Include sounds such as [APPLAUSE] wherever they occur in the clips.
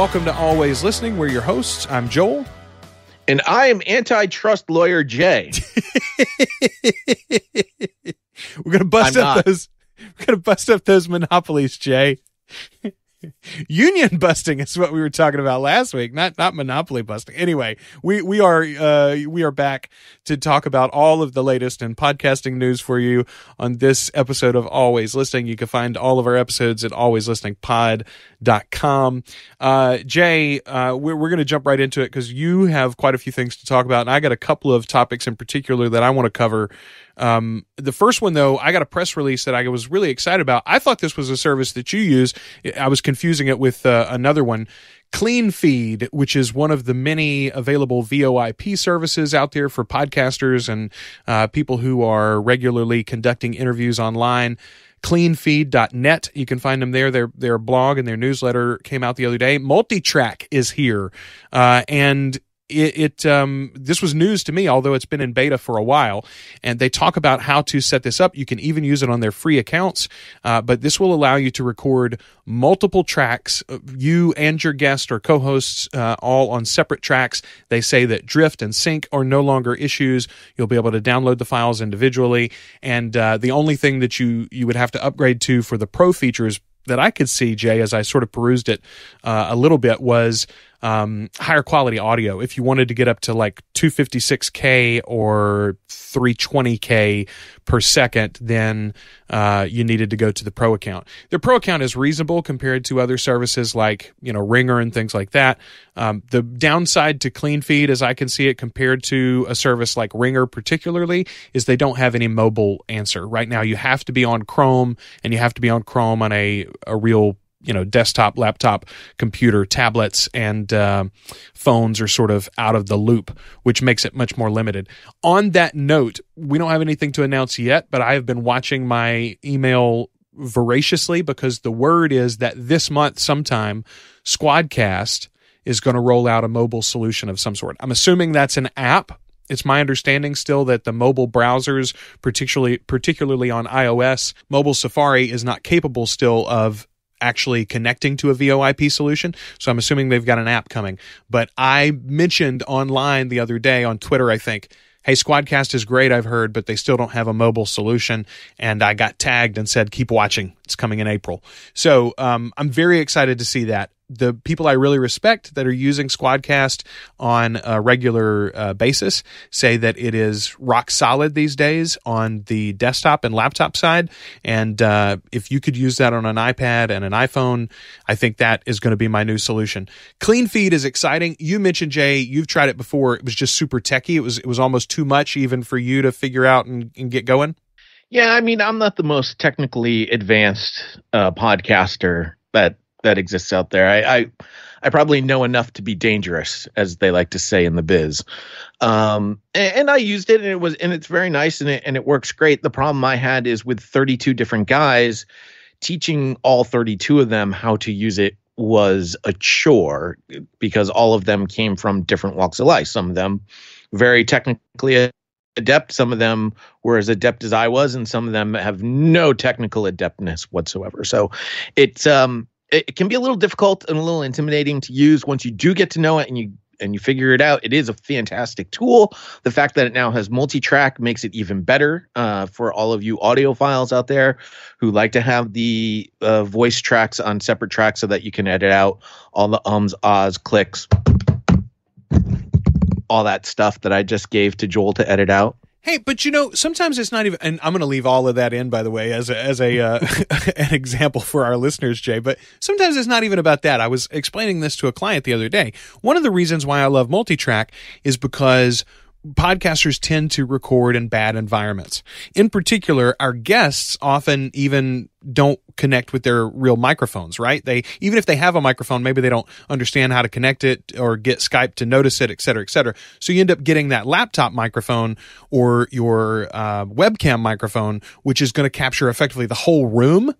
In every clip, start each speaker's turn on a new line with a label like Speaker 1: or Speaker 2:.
Speaker 1: Welcome to Always Listening. We're your hosts. I'm Joel.
Speaker 2: And I am antitrust lawyer Jay. [LAUGHS]
Speaker 1: we're gonna bust
Speaker 2: I'm
Speaker 1: up
Speaker 2: not.
Speaker 1: those. We're gonna bust up those monopolies, Jay. Union busting is what we were talking about last week, not not monopoly busting. Anyway, we we are uh, we are back to talk about all of the latest in podcasting news for you on this episode of Always Listening. You can find all of our episodes at alwayslisteningpod.com. Uh, Jay, uh, we're we're going to jump right into it because you have quite a few things to talk about, and I got a couple of topics in particular that I want to cover. Um, the first one, though, I got a press release that I was really excited about. I thought this was a service that you use. I was confusing it with uh, another one. Cleanfeed, which is one of the many available VoIP services out there for podcasters and uh, people who are regularly conducting interviews online. Cleanfeed.net. You can find them there. Their their blog and their newsletter came out the other day. Multitrack is here, uh, and it, it um, this was news to me, although it's been in beta for a while. And they talk about how to set this up. You can even use it on their free accounts, uh, but this will allow you to record multiple tracks, uh, you and your guest or co-hosts, uh, all on separate tracks. They say that drift and sync are no longer issues. You'll be able to download the files individually, and uh, the only thing that you you would have to upgrade to for the pro features that I could see, Jay, as I sort of perused it uh, a little bit, was um, higher quality audio. If you wanted to get up to like 256K or 320K per second, then uh, you needed to go to the pro account. Their pro account is reasonable compared to other services like, you know, Ringr and things like that. Um, the downside to Cleanfeed, as I can see it, compared to a service like Ringr, particularly, is they don't have any mobile answer. Right now, you have to be on Chrome and you have to be on Chrome on a, a real you know desktop laptop computer tablets and uh, phones are sort of out of the loop which makes it much more limited. On that note we don't have anything to announce yet but i have been watching my email voraciously because the word is that this month sometime squadcast is going to roll out a mobile solution of some sort. I'm assuming that's an app. It's my understanding still that the mobile browsers, particularly particularly on iOS, mobile Safari is not capable still of actually connecting to a VoIP solution. So I'm assuming they've got an app coming. But I mentioned online the other day on Twitter, I think, hey, Squadcast is great, I've heard, but they still don't have a mobile solution. And I got tagged and said, keep watching. It's coming in April. So um, I'm very excited to see that. The people I really respect that are using Squadcast on a regular uh, basis say that it is rock solid these days on the desktop and laptop side. And uh, if you could use that on an iPad and an iPhone, I think that is going to be my new solution. Cleanfeed is exciting. You mentioned Jay, you've tried it before. It was just super techy. It was it was almost too much even for you to figure out and, and get going.
Speaker 2: Yeah, I mean, I'm not the most technically advanced uh, podcaster that that exists out there. I, I I probably know enough to be dangerous, as they like to say in the biz. Um, and, and I used it, and it was and it's very nice, and it and it works great. The problem I had is with 32 different guys, teaching all 32 of them how to use it was a chore because all of them came from different walks of life. Some of them very technically adept. Some of them were as adept as I was, and some of them have no technical adeptness whatsoever. So it's um it, it can be a little difficult and a little intimidating to use once you do get to know it and you and you figure it out. It is a fantastic tool. The fact that it now has multi-track makes it even better uh, for all of you audiophiles out there who like to have the uh, voice tracks on separate tracks so that you can edit out all the ums, ahs, clicks, all that stuff that I just gave to Joel to edit out.
Speaker 1: Hey, but you know, sometimes it's not even. And I'm going to leave all of that in, by the way, as a, as a uh, [LAUGHS] an example for our listeners, Jay. But sometimes it's not even about that. I was explaining this to a client the other day. One of the reasons why I love multitrack is because podcasters tend to record in bad environments. In particular, our guests often even don't connect with their real microphones, right? They even if they have a microphone, maybe they don't understand how to connect it or get Skype to notice it, et cetera, et cetera. So you end up getting that laptop microphone or your uh, webcam microphone, which is going to capture effectively the whole room.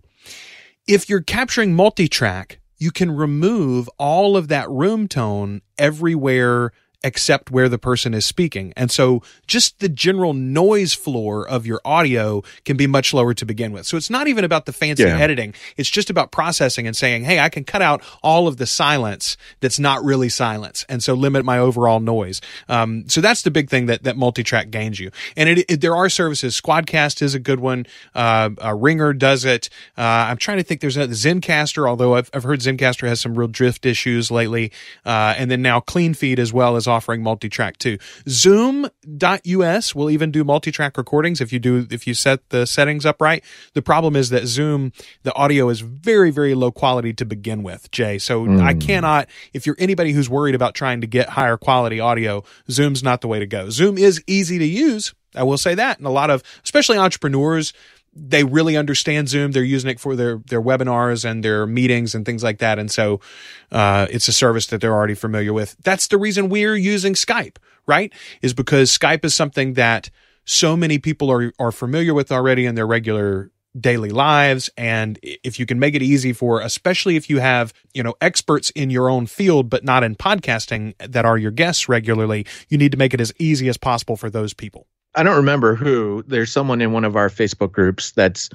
Speaker 1: If you're capturing multi-track, you can remove all of that room tone everywhere except where the person is speaking. And so just the general noise floor of your audio can be much lower to begin with. So it's not even about the fancy
Speaker 2: Yeah.
Speaker 1: editing. It's just about processing and saying, Hey, I can cut out all of the silence that's not really silence. And so limit my overall noise. Um, so that's the big thing that, that multi-track gains you. And it, it there are services. Squadcast is a good one. Uh, uh, Ringr does it. Uh, I'm trying to think there's a Zencastr, although I've, I've heard Zencastr has some real drift issues lately. Uh, and then now Cleanfeed as well is offering multi-track too. Zoom.us will even do multi-track recordings if you do if you set the settings up right. The problem is that Zoom the audio is very very low quality to begin with, Jay. So I hmm. cannot if you're anybody who's worried about trying to get higher quality audio, Zoom's not the way to go. Zoom is easy to use. I will say that. And a lot of especially entrepreneurs they really understand Zoom. They're using it for their their webinars and their meetings and things like that. And so uh, it's a service that they're already familiar with. That's the reason we're using Skype, right? Is because Skype is something that so many people are are familiar with already in their regular daily lives and if you can make it easy for especially if you have you know experts in your own field but not in podcasting that are your guests regularly you need to make it as easy as possible for those people
Speaker 2: I don't remember who. There's someone in one of our Facebook groups that's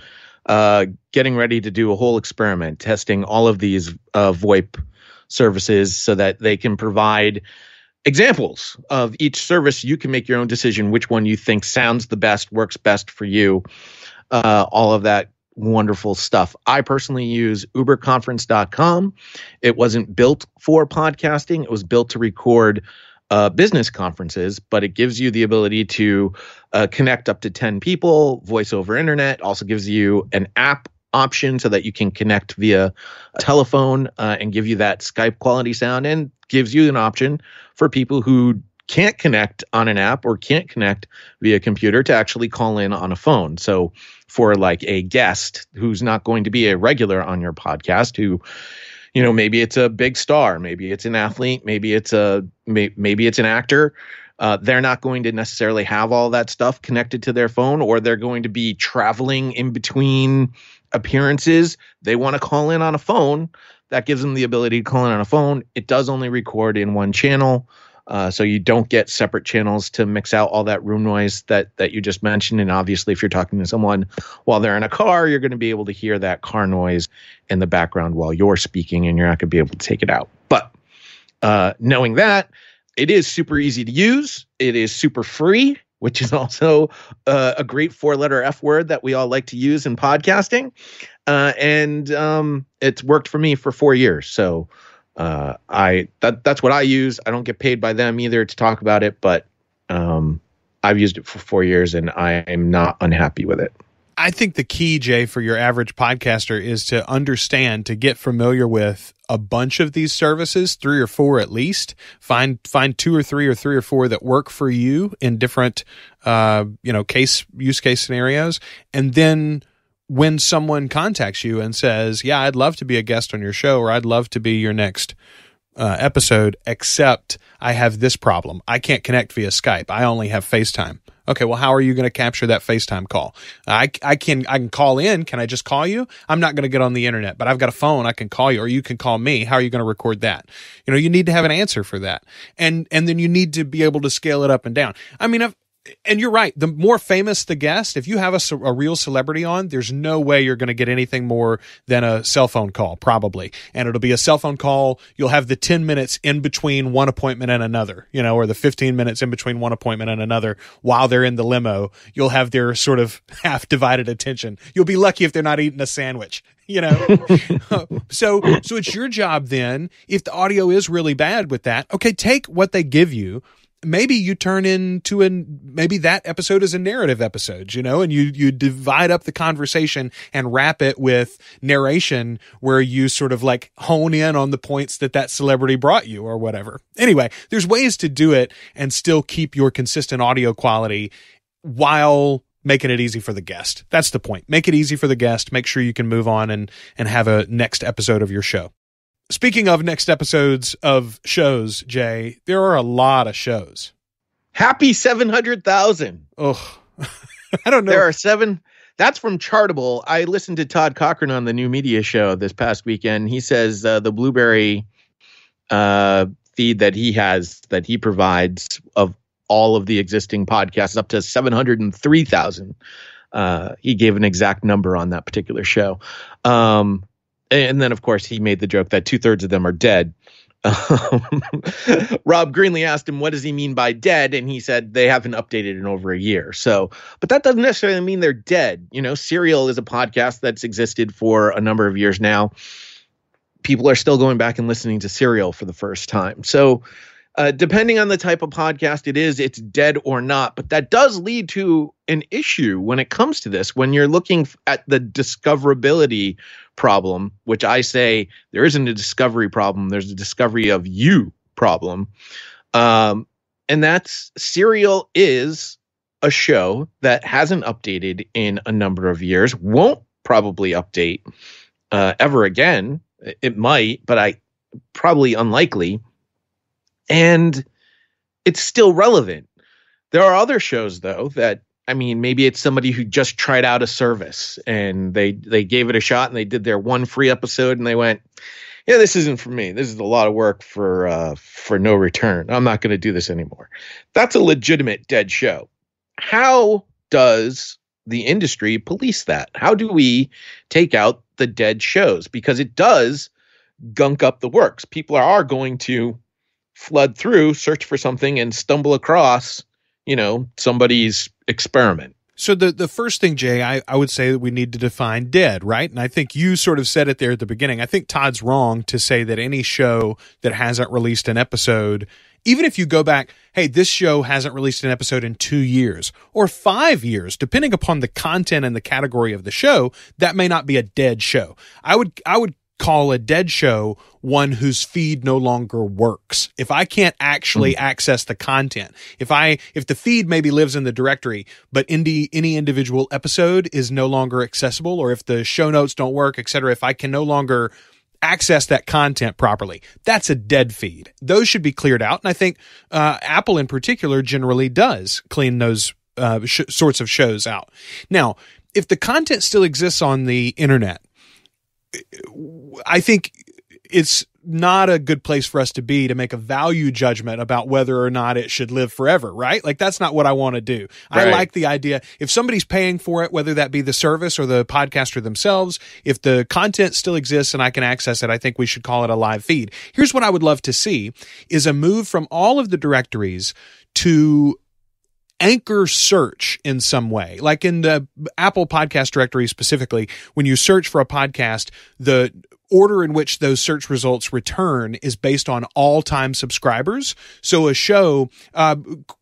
Speaker 2: uh, getting ready to do a whole experiment, testing all of these uh, VoIP services so that they can provide examples of each service. You can make your own decision which one you think sounds the best, works best for you. Uh, all of that wonderful stuff. I personally use uberconference.com. It wasn't built for podcasting, it was built to record uh, business conferences, but it gives you the ability to uh, connect up to 10 people, voice over internet, also gives you an app option so that you can connect via telephone uh, and give you that Skype quality sound and gives you an option for people who can't connect on an app or can't connect via computer to actually call in on a phone. So for like a guest who's not going to be a regular on your podcast who you know maybe it's a big star maybe it's an athlete maybe it's a may, maybe it's an actor. Uh, they're not going to necessarily have all that stuff connected to their phone or they're going to be traveling in between appearances. They want to call in on a phone. That gives them the ability to call in on a phone. It does only record in one channel uh, so you don't get separate channels to mix out all that room noise that that you just mentioned. And obviously, if you're talking to someone while they're in a car, you're going to be able to hear that car noise in the background while you're speaking, and you're not going to be able to take it out. But uh, knowing that, it is super easy to use. It is super free, which is [LAUGHS] also uh, a great four-letter F word that we all like to use in podcasting. Uh, and um, it's worked for me for four years. So uh, I that that's what I use. I don't get paid by them either to talk about it, but um, I've used it for four years and I am not unhappy with it.
Speaker 1: I think the key, Jay, for your average podcaster is to understand, to get familiar with a bunch of these services, three or four at least. Find find two or three or three or four that work for you in different, uh, you know, case use case scenarios, and then when someone contacts you and says, "Yeah, I'd love to be a guest on your show," or "I'd love to be your next uh, episode," except I have this problem: I can't connect via Skype. I only have FaceTime. Okay, well, how are you going to capture that FaceTime call? I, I can I can call in. Can I just call you? I'm not going to get on the internet, but I've got a phone. I can call you, or you can call me. How are you going to record that? You know, you need to have an answer for that, and and then you need to be able to scale it up and down. I mean, I've, and you're right. The more famous the guest, if you have a, a real celebrity on, there's no way you're going to get anything more than a cell phone call, probably. And it'll be a cell phone call. You'll have the 10 minutes in between one appointment and another, you know, or the 15 minutes in between one appointment and another while they're in the limo. You'll have their sort of [LAUGHS] half divided attention. You'll be lucky if they're not eating a sandwich you know [LAUGHS] so so it's your job then if the audio is really bad with that okay take what they give you maybe you turn into an maybe that episode is a narrative episode you know and you you divide up the conversation and wrap it with narration where you sort of like hone in on the points that that celebrity brought you or whatever. Anyway there's ways to do it and still keep your consistent audio quality while making it easy for the guest. That's the point. Make it easy for the guest. Make sure you can move on and and have a next episode of your show Speaking of next episodes of shows, Jay, there are a lot of shows.
Speaker 2: Happy 700,000.
Speaker 1: Oh, [LAUGHS] I don't know.
Speaker 2: There are seven. That's from Chartable. I listened to Todd Cochran on the new media show this past weekend. He says uh, the Blubrry uh, feed that he has that he provides of all of the existing podcasts up to 703,000. Uh, he gave an exact number on that particular show. Um, and then, of course, he made the joke that two thirds of them are dead. Um, [LAUGHS] Rob Greenlee asked him, What does he mean by dead? And he said, They haven't updated in over a year. So, but that doesn't necessarily mean they're dead. You know, Serial is a podcast that's existed for a number of years now. People are still going back and listening to Serial for the first time. So, uh, depending on the type of podcast it is, it's dead or not. But that does lead to an issue when it comes to this. When you're looking at the discoverability problem, which I say there isn't a discovery problem, there's a discovery of you problem. Um, and that's Serial is a show that hasn't updated in a number of years, won't probably update uh, ever again. It might, but I probably unlikely and it's still relevant. There are other shows though that I mean maybe it's somebody who just tried out a service and they they gave it a shot and they did their one free episode and they went yeah this isn't for me. This is a lot of work for uh for no return. I'm not going to do this anymore. That's a legitimate dead show. How does the industry police that? How do we take out the dead shows? Because it does gunk up the works. People are going to flood through, search for something, and stumble across, you know, somebody's experiment.
Speaker 1: So the the first thing, Jay, I, I would say that we need to define dead, right? And I think you sort of said it there at the beginning. I think Todd's wrong to say that any show that hasn't released an episode, even if you go back, hey, this show hasn't released an episode in two years or five years, depending upon the content and the category of the show, that may not be a dead show. I would I would call a dead show one whose feed no longer works. If I can't actually mm. access the content, if I if the feed maybe lives in the directory, but any any individual episode is no longer accessible, or if the show notes don't work, etc., if I can no longer access that content properly, that's a dead feed. Those should be cleared out, and I think uh, Apple in particular generally does clean those uh, sh- sorts of shows out. Now, if the content still exists on the internet I think it's not a good place for us to be to make a value judgment about whether or not it should live forever, right? Like that's not what I want to do. Right. I like the idea if somebody's paying for it, whether that be the service or the podcaster themselves, if the content still exists and I can access it, I think we should call it a live feed. Here's what I would love to see is a move from all of the directories to anchor search in some way. Like in the Apple podcast directory specifically, when you search for a podcast, the order in which those search results return is based on all time subscribers. So a show, uh,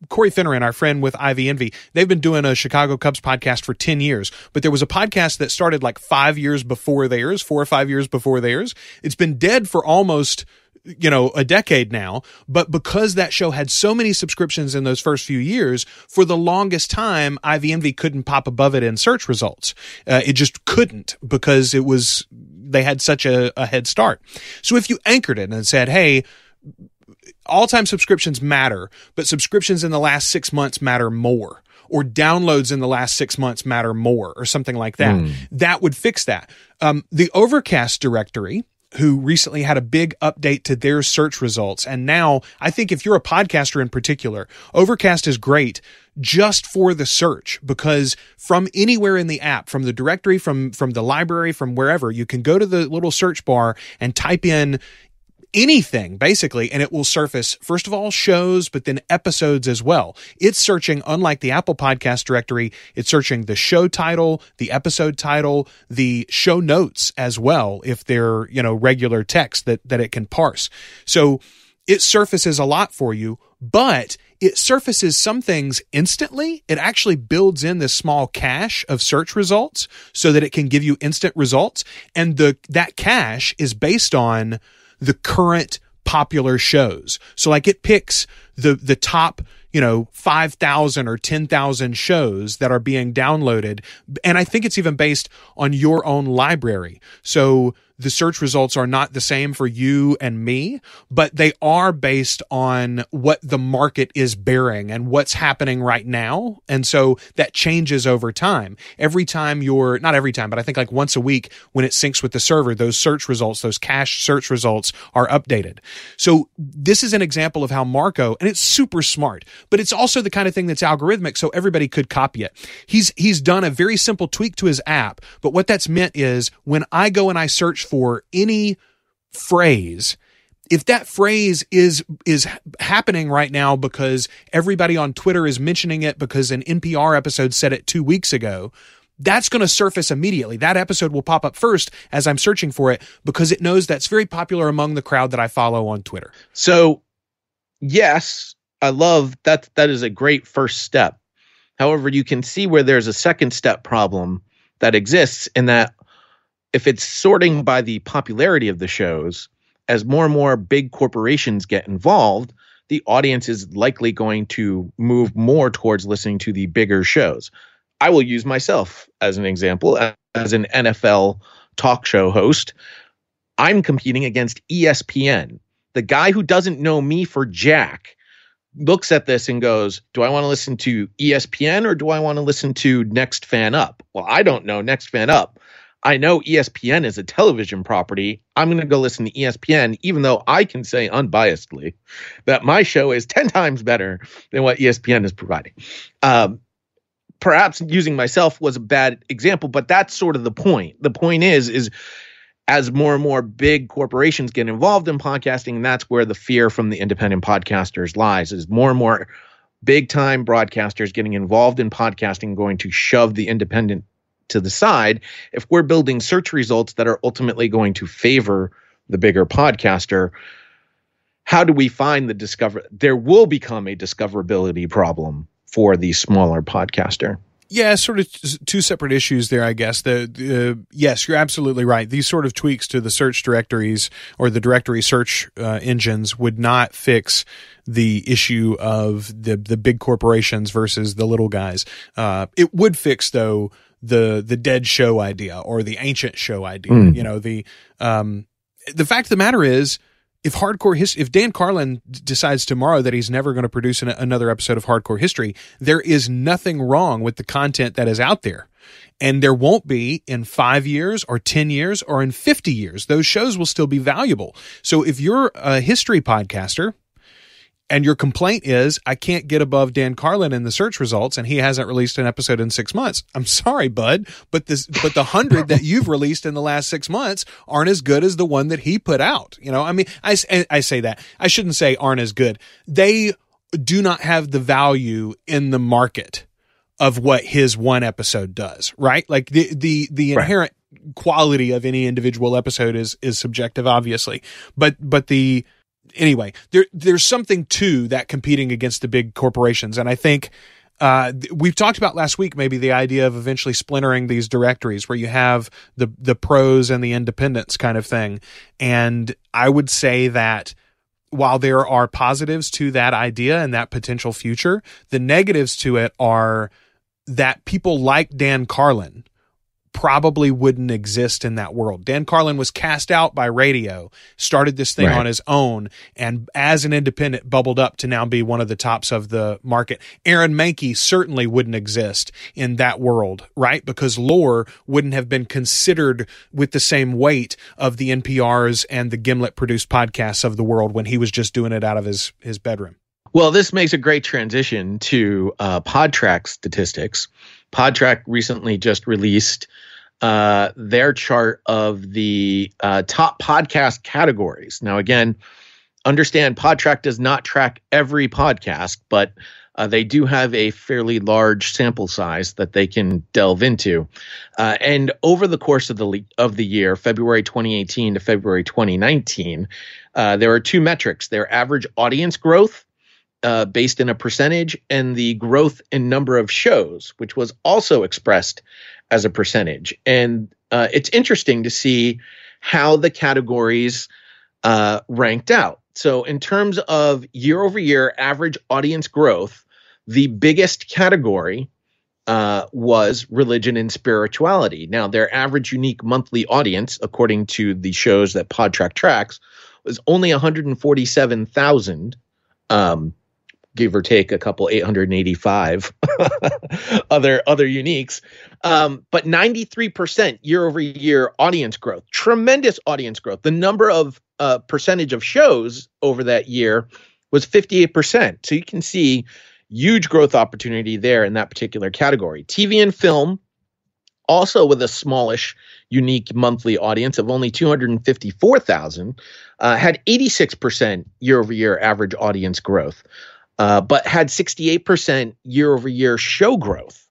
Speaker 1: Corey Finneran, our friend with Ivy Envy, they've been doing a Chicago Cubs podcast for 10 years, but there was a podcast that started like five years before theirs, four or five years before theirs. It's been dead for almost you know, a decade now. But because that show had so many subscriptions in those first few years, for the longest time, Ivy Envy couldn't pop above it in search results. Uh, it just couldn't because it was, they had such a, a head start. So if you anchored it and said, hey, all time subscriptions matter, but subscriptions in the last six months matter more or downloads in the last six months matter more or something like that. Mm. That would fix that. Um, the Overcast directory who recently had a big update to their search results. And now I think if you're a podcaster in particular, Overcast is great just for the search because from anywhere in the app, from the directory, from, from the library, from wherever, you can go to the little search bar and type in anything basically and it will surface first of all shows but then episodes as well it's searching unlike the apple podcast directory it's searching the show title the episode title the show notes as well if they're you know regular text that that it can parse so it surfaces a lot for you but it surfaces some things instantly. It actually builds in this small cache of search results so that it can give you instant results. And the, that cache is based on the current popular shows. So like it picks the the top, you know, 5,000 or 10,000 shows that are being downloaded and I think it's even based on your own library. So the search results are not the same for you and me, but they are based on what the market is bearing and what's happening right now. And so that changes over time. Every time you're, not every time, but I think like once a week when it syncs with the server, those search results, those cache search results are updated. So this is an example of how Marco, and it's super smart, but it's also the kind of thing that's algorithmic. So everybody could copy it. He's, he's done a very simple tweak to his app, but what that's meant is when I go and I search for any phrase if that phrase is is happening right now because everybody on Twitter is mentioning it because an NPR episode said it 2 weeks ago that's going to surface immediately. That episode will pop up first as I'm searching for it because it knows that's very popular among the crowd that I follow on Twitter.
Speaker 2: So, yes, I love that that is a great first step. However, you can see where there's a second step problem that exists in that if it's sorting by the popularity of the shows, as more and more big corporations get involved, the audience is likely going to move more towards listening to the bigger shows. I will use myself as an example as an NFL talk show host. I'm competing against ESPN. The guy who doesn't know me for Jack looks at this and goes, Do I want to listen to ESPN or do I want to listen to Next Fan Up? Well, I don't know Next Fan Up. I know ESPN is a television property. I'm going to go listen to ESPN, even though I can say unbiasedly that my show is 10 times better than what ESPN is providing. Um, perhaps using myself was a bad example, but that's sort of the point. The point is, is as more and more big corporations get involved in podcasting, and that's where the fear from the independent podcasters lies, is more and more big time broadcasters getting involved in podcasting going to shove the independent to the side if we're building search results that are ultimately going to favor the bigger podcaster how do we find the discover there will become a discoverability problem for the smaller podcaster
Speaker 1: yeah, sort of two separate issues there, I guess. The, yes, you're absolutely right. These sort of tweaks to the search directories or the directory search uh, engines would not fix the issue of the the big corporations versus the little guys. Uh, it would fix though the the dead show idea or the ancient show idea. Mm. You know, the um the fact of the matter is if hardcore his if Dan Carlin decides tomorrow that he's never going to produce an, another episode of hardcore history, there is nothing wrong with the content that is out there. And there won't be in five years or 10 years or in 50 years. Those shows will still be valuable. So if you're a history podcaster, and your complaint is I can't get above Dan Carlin in the search results and he hasn't released an episode in 6 months. I'm sorry, bud, but this but the 100 that you've released in the last 6 months aren't as good as the one that he put out. You know, I mean, I I say that. I shouldn't say aren't as good. They do not have the value in the market of what his one episode does, right? Like the the the inherent right. quality of any individual episode is is subjective obviously. But but the anyway, there there's something to that competing against the big corporations, and I think uh, we've talked about last week maybe the idea of eventually splintering these directories where you have the the pros and the independents kind of thing, and I would say that while there are positives to that idea and that potential future, the negatives to it are that people like Dan Carlin probably wouldn't exist in that world. Dan Carlin was cast out by radio, started this thing right. on his own, and as an independent, bubbled up to now be one of the tops of the market. Aaron Mahnke certainly wouldn't exist in that world, right? Because lore wouldn't have been considered with the same weight of the NPRs and the Gimlet produced podcasts of the world when he was just doing it out of his his bedroom.
Speaker 2: Well, this makes a great transition to uh, Podtrac statistics. Podtrac recently just released uh, their chart of the uh, top podcast categories. Now, again, understand Podtrac does not track every podcast, but uh, they do have a fairly large sample size that they can delve into. Uh, and over the course of the of the year, February 2018 to February 2019, uh, there are two metrics: their average audience growth uh, based in a percentage and the growth in number of shows, which was also expressed as a percentage. And uh, it's interesting to see how the categories uh, ranked out. So, in terms of year over year average audience growth, the biggest category uh, was religion and spirituality. Now, their average unique monthly audience, according to the shows that Podtrac tracks, was only 147,000, um, give or take a couple 885 [LAUGHS] other other uniques. Um, but 93% year over year audience growth, tremendous audience growth. The number of uh, percentage of shows over that year was 58%. So you can see huge growth opportunity there in that particular category. TV and film, also with a smallish, unique monthly audience of only 254,000, uh, had 86% year over year average audience growth, uh, but had 68% year over year show growth.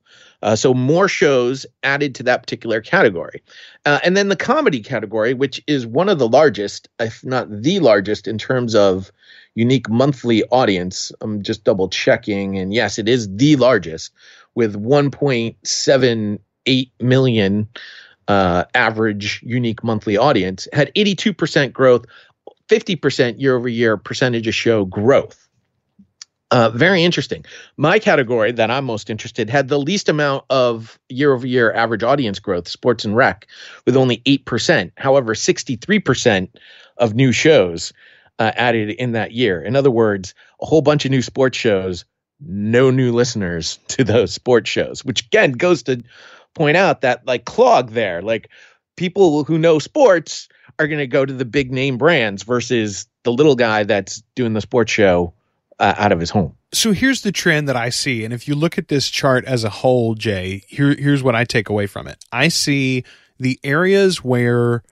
Speaker 2: Uh, so more shows added to that particular category. Uh, and then the comedy category, which is one of the largest, if not the largest, in terms of unique monthly audience. I'm just double checking. And yes, it is the largest with 1.78 million uh, average unique monthly audience, had 82% growth, 50% year over year percentage of show growth. Uh, very interesting. My category that I'm most interested had the least amount of year over year average audience growth, sports and rec, with only 8%. However, 63% of new shows uh, added in that year. In other words, a whole bunch of new sports shows, no new listeners [LAUGHS] to those sports shows, which again goes to point out that like clog there, like people who know sports are going to go to the big name brands versus the little guy that's doing the sports show uh, out of his home.
Speaker 1: So here's the trend that I see, and if you look at this chart as a whole, Jay, here here's what I take away from it. I see the areas where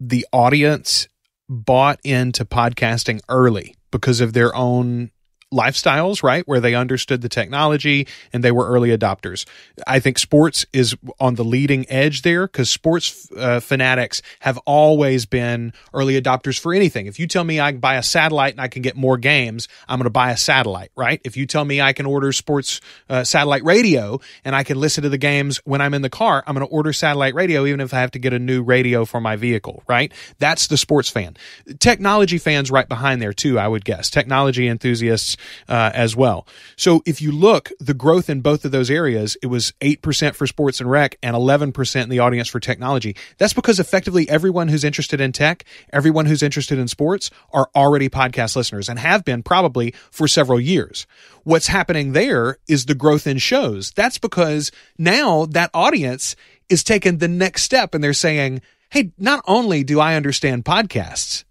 Speaker 1: the audience bought into podcasting early because of their own lifestyles, right? Where they understood the technology and they were early adopters. I think sports is on the leading edge there because sports uh, fanatics have always been early adopters for anything. If you tell me I can buy a satellite and I can get more games, I'm going to buy a satellite, right? If you tell me I can order sports uh, satellite radio and I can listen to the games when I'm in the car, I'm going to order satellite radio even if I have to get a new radio for my vehicle, right? That's the sports fan. Technology fans right behind there too, I would guess. Technology enthusiasts uh, as well. So if you look, the growth in both of those areas, it was 8% for sports and rec and 11% in the audience for technology. That's because effectively everyone who's interested in tech, everyone who's interested in sports are already podcast listeners and have been probably for several years. What's happening there is the growth in shows. That's because now that audience is taking the next step and they're saying, Hey, not only do I understand podcasts,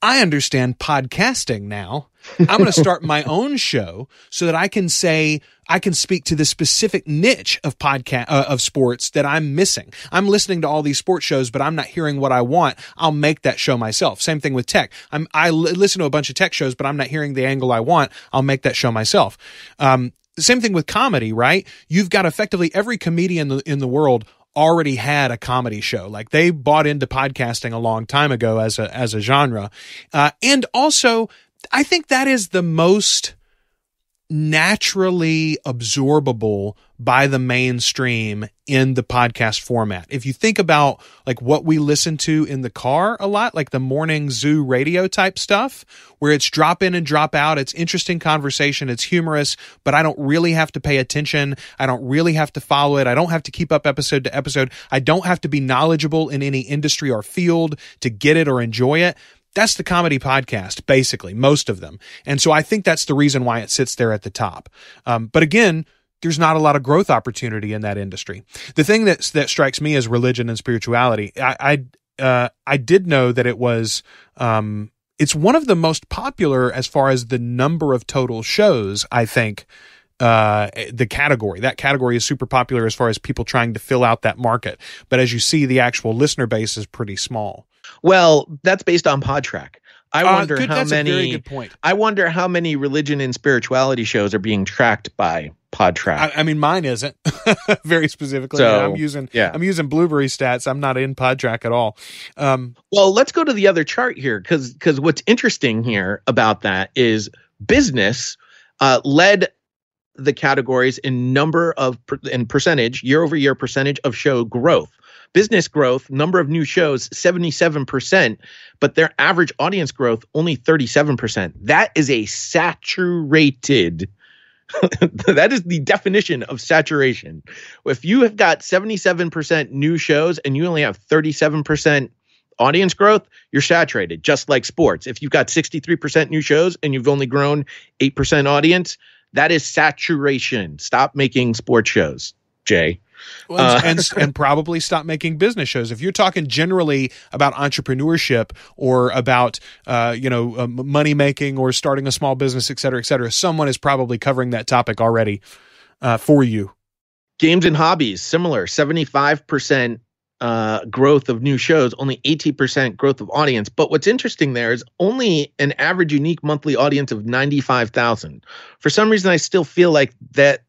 Speaker 1: I understand podcasting now. [LAUGHS] I'm going to start my own show so that I can say I can speak to the specific niche of podcast uh, of sports that I'm missing. I'm listening to all these sports shows, but I'm not hearing what I want. I'll make that show myself. Same thing with tech. I'm I listen to a bunch of tech shows, but I'm not hearing the angle I want. I'll make that show myself. Um, same thing with comedy, right? You've got effectively every comedian in the, in the world already had a comedy show. Like they bought into podcasting a long time ago as a as a genre, uh, and also I think that is the most naturally absorbable by the mainstream in the podcast format. If you think about like what we listen to in the car a lot, like the morning zoo radio type stuff, where it's drop in and drop out, it's interesting conversation, it's humorous, but I don't really have to pay attention. I don't really have to follow it. I don't have to keep up episode to episode. I don't have to be knowledgeable in any industry or field to get it or enjoy it. That's the comedy podcast, basically, most of them. And so I think that's the reason why it sits there at the top. Um, but again, there's not a lot of growth opportunity in that industry. The thing that that strikes me as religion and spirituality, I I, uh, I did know that it was um, it's one of the most popular as far as the number of total shows. I think uh, the category that category is super popular as far as people trying to fill out that market. But as you see, the actual listener base is pretty small.
Speaker 2: Well, that's based on Podtrac. I uh, wonder
Speaker 1: good,
Speaker 2: how many. I wonder how many religion and spirituality shows are being tracked by Podtrac.
Speaker 1: I, I mean, mine isn't [LAUGHS] very specifically. So, I'm using yeah. I'm using Blubrry stats. I'm not in Podtrac at all. Um,
Speaker 2: well, let's go to the other chart here because because what's interesting here about that is business uh, led the categories in number of in percentage year over year percentage of show growth business growth, number of new shows, 77%, but their average audience growth only 37%. That is a saturated [LAUGHS] that is the definition of saturation. If you have got 77% new shows and you only have 37% audience growth, you're saturated, just like sports. If you've got 63% new shows and you've only grown 8% audience, that is saturation. Stop making sports shows, Jay.
Speaker 1: Well, uh, and, [LAUGHS] and probably stop making business shows. If you're talking generally about entrepreneurship or about uh, you know uh, money making or starting a small business, et cetera, et cetera, someone is probably covering that topic already uh, for you.
Speaker 2: Games and hobbies, similar, seventy five percent uh, growth of new shows, only 18% growth of audience. But what's interesting there is only an average unique monthly audience of 95,000. For some reason, I still feel like that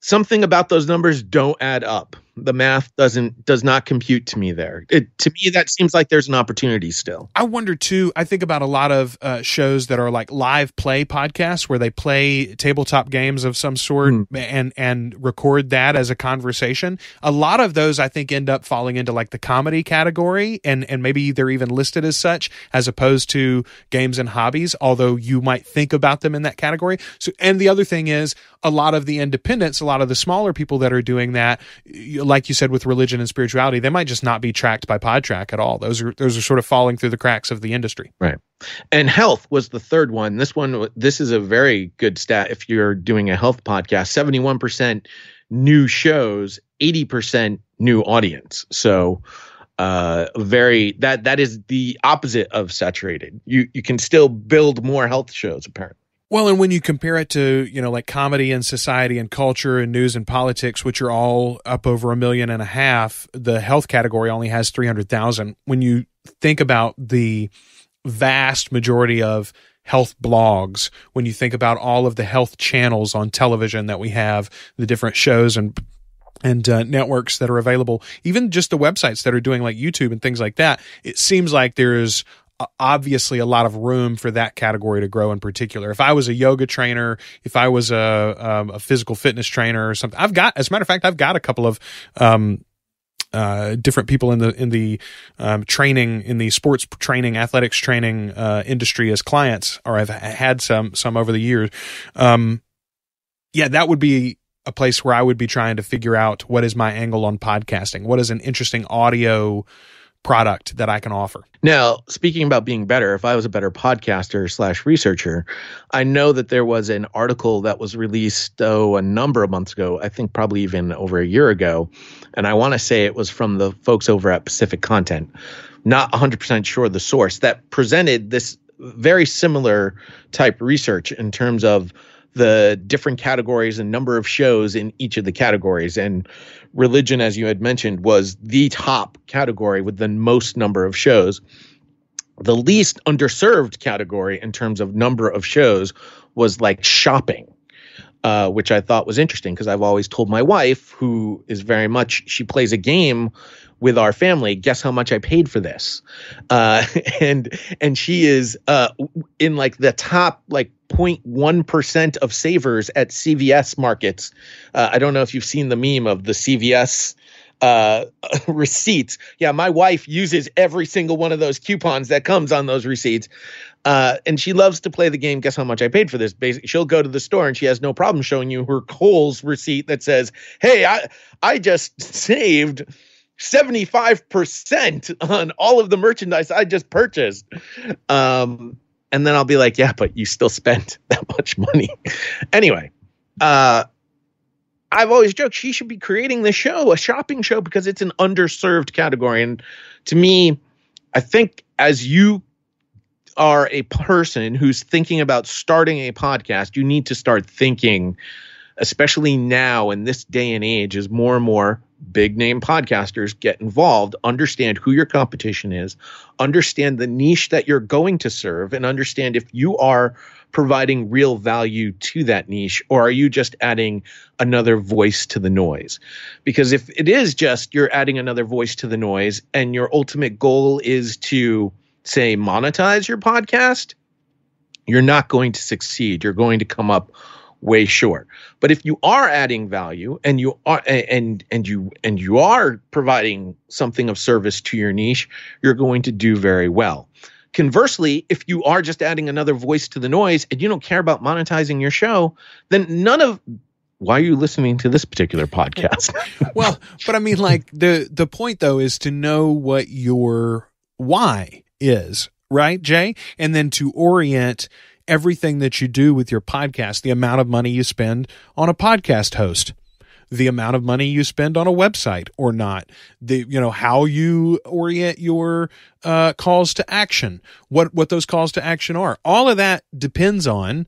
Speaker 2: something about those numbers don't add up the math doesn't does not compute to me there. It, to me that seems like there's an opportunity still.
Speaker 1: I wonder too i think about a lot of uh, shows that are like live play podcasts where they play tabletop games of some sort mm. and and record that as a conversation. A lot of those i think end up falling into like the comedy category and and maybe they're even listed as such as opposed to games and hobbies although you might think about them in that category. So and the other thing is a lot of the independents, a lot of the smaller people that are doing that, like you said with religion and spirituality, they might just not be tracked by Podtrac at all. Those are those are sort of falling through the cracks of the industry.
Speaker 2: Right. And health was the third one. This one this is a very good stat if you're doing a health podcast. 71% new shows, 80% new audience. So uh very that that is the opposite of saturated. You you can still build more health shows apparently.
Speaker 1: Well, and when you compare it to, you know, like comedy and society and culture and news and politics, which are all up over a million and a half, the health category only has 300,000. When you think about the vast majority of health blogs, when you think about all of the health channels on television that we have, the different shows and and uh, networks that are available, even just the websites that are doing like YouTube and things like that, it seems like there's obviously a lot of room for that category to grow in particular. If I was a yoga trainer, if I was a, um, a physical fitness trainer or something, I've got, as a matter of fact, I've got a couple of, um, uh, different people in the in the um, training in the sports training athletics training uh, industry as clients or I've had some some over the years um, yeah that would be a place where I would be trying to figure out what is my angle on podcasting what is an interesting audio product that I can offer.
Speaker 2: Now, speaking about being better, if I was a better podcaster slash researcher, I know that there was an article that was released oh a number of months ago. I think probably even over a year ago, and I want to say it was from the folks over at Pacific Content. Not 100% sure the source that presented this very similar type research in terms of the different categories and number of shows in each of the categories. And religion, as you had mentioned, was the top category with the most number of shows. The least underserved category in terms of number of shows was like shopping. Uh, which I thought was interesting because I've always told my wife, who is very much, she plays a game with our family guess how much i paid for this uh, [LAUGHS] and and she is uh, in like the top like 0.1% of savers at CVS markets. Uh, I don't know if you've seen the meme of the CVS uh, [LAUGHS] receipts. Yeah, my wife uses every single one of those coupons that comes on those receipts. Uh, and she loves to play the game. Guess how much I paid for this? Basically, she'll go to the store and she has no problem showing you her Kohl's receipt that says, "Hey, I I just saved 75% on all of the merchandise I just purchased." Um, and then I'll be like, yeah, but you still spent [LAUGHS] that much money. anyway, uh, I've always joked she should be creating the show, a shopping show, because it's an underserved category. And to me, I think as you are a person who's thinking about starting a podcast, you need to start thinking, especially now in this day and age, as more and more big name podcasters get involved, understand who your competition is, understand the niche that you're going to serve, and understand if you are providing real value to that niche or are you just adding another voice to the noise? Because if it is just you're adding another voice to the noise and your ultimate goal is to, say, monetize your podcast, you're not going to succeed. You're going to come up way short. But if you are adding value and you are and and you and you are providing something of service to your niche, you're going to do very well. Conversely, if you are just adding another voice to the noise and you don't care about monetizing your show, then none of why are you listening to this particular podcast? [LAUGHS] [LAUGHS]
Speaker 1: well, but I mean like the the point though is to know what your why is, right, Jay? And then to orient everything that you do with your podcast, the amount of money you spend on a podcast host the amount of money you spend on a website or not the you know how you orient your uh, calls to action what what those calls to action are all of that depends on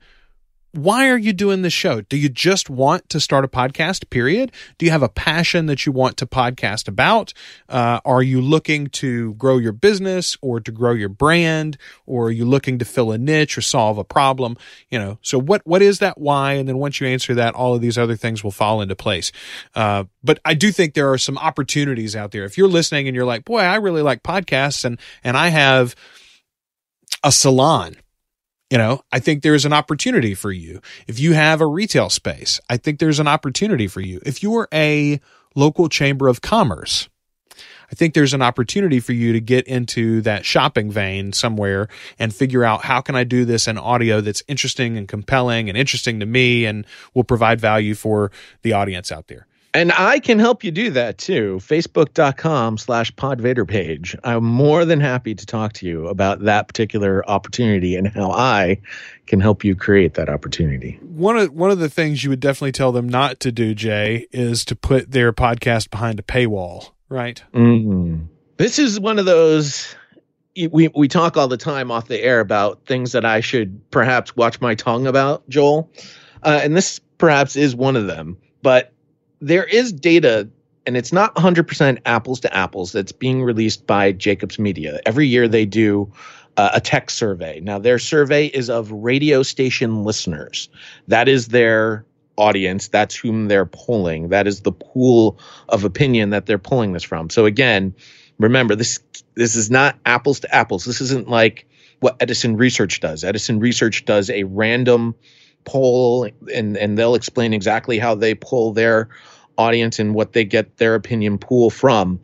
Speaker 1: why are you doing this show? Do you just want to start a podcast, period? Do you have a passion that you want to podcast about? Uh, are you looking to grow your business or to grow your brand? Or are you looking to fill a niche or solve a problem? You know, so what, what is that why? And then once you answer that, all of these other things will fall into place. Uh, but I do think there are some opportunities out there. If you're listening and you're like, boy, I really like podcasts and, and I have a salon you know, I think there's an opportunity for you. If you have a retail space, I think there's an opportunity for you. If you're a local chamber of commerce, I think there's an opportunity for you to get into that shopping vein somewhere and figure out how can I do this in audio that's interesting and compelling and interesting to me and will provide value for the audience out there.
Speaker 2: And I can help you do that too. Facebook.com slash podvader page. I'm more than happy to talk to you about that particular opportunity and how I can help you create that opportunity.
Speaker 1: One of one of the things you would definitely tell them not to do, Jay, is to put their podcast behind a paywall, right?
Speaker 2: Mm-hmm. This is one of those we we talk all the time off the air about things that I should perhaps watch my tongue about, Joel. Uh, and this perhaps is one of them. But there is data and it's not 100% apples to apples that's being released by Jacobs Media. Every year they do uh, a tech survey. Now their survey is of radio station listeners. That is their audience. That's whom they're polling. That is the pool of opinion that they're pulling this from. So again, remember this this is not apples to apples. This isn't like what Edison Research does. Edison Research does a random poll and and they'll explain exactly how they pull their audience and what they get their opinion pool from.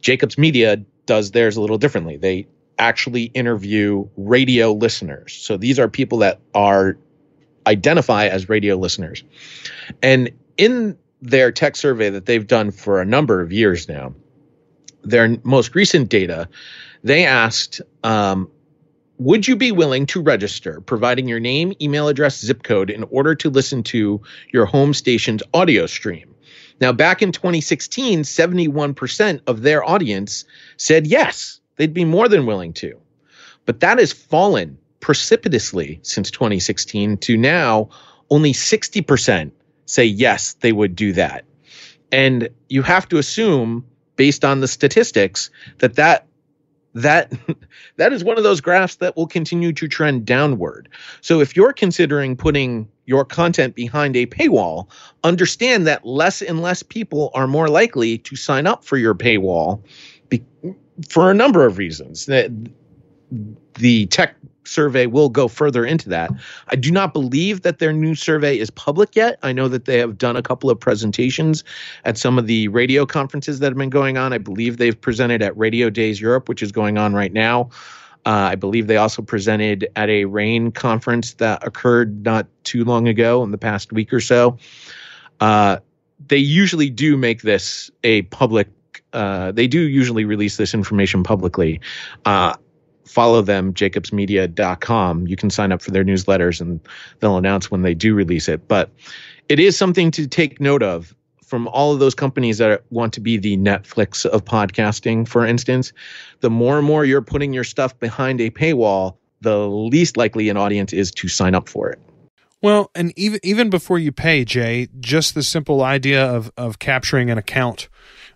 Speaker 2: Jacobs Media does theirs a little differently. They actually interview radio listeners. So these are people that are identify as radio listeners. And in their tech survey that they've done for a number of years now, their most recent data, they asked um, would you be willing to register, providing your name, email address, zip code in order to listen to your home station's audio stream? Now, back in 2016, 71% of their audience said yes, they'd be more than willing to. But that has fallen precipitously since 2016 to now only 60% say yes, they would do that. And you have to assume based on the statistics that that that [LAUGHS] that is one of those graphs that will continue to trend downward. So if you're considering putting your content behind a paywall, understand that less and less people are more likely to sign up for your paywall be, for a number of reasons. That the tech survey will go further into that. I do not believe that their new survey is public yet. I know that they have done a couple of presentations at some of the radio conferences that have been going on. I believe they've presented at Radio Days Europe, which is going on right now. Uh, I believe they also presented at a RAIN conference that occurred not too long ago in the past week or so. Uh, they usually do make this a public uh, they do usually release this information publicly. Follow them, jacobsmedia.com. You can sign up for their newsletters and they'll announce when they do release it. But it is something to take note of from all of those companies that want to be the Netflix of podcasting, for instance. The more and more you're putting your stuff behind a paywall, the least likely an audience is to sign up for it.
Speaker 1: Well, and even even before you pay, Jay, just the simple idea of of capturing an account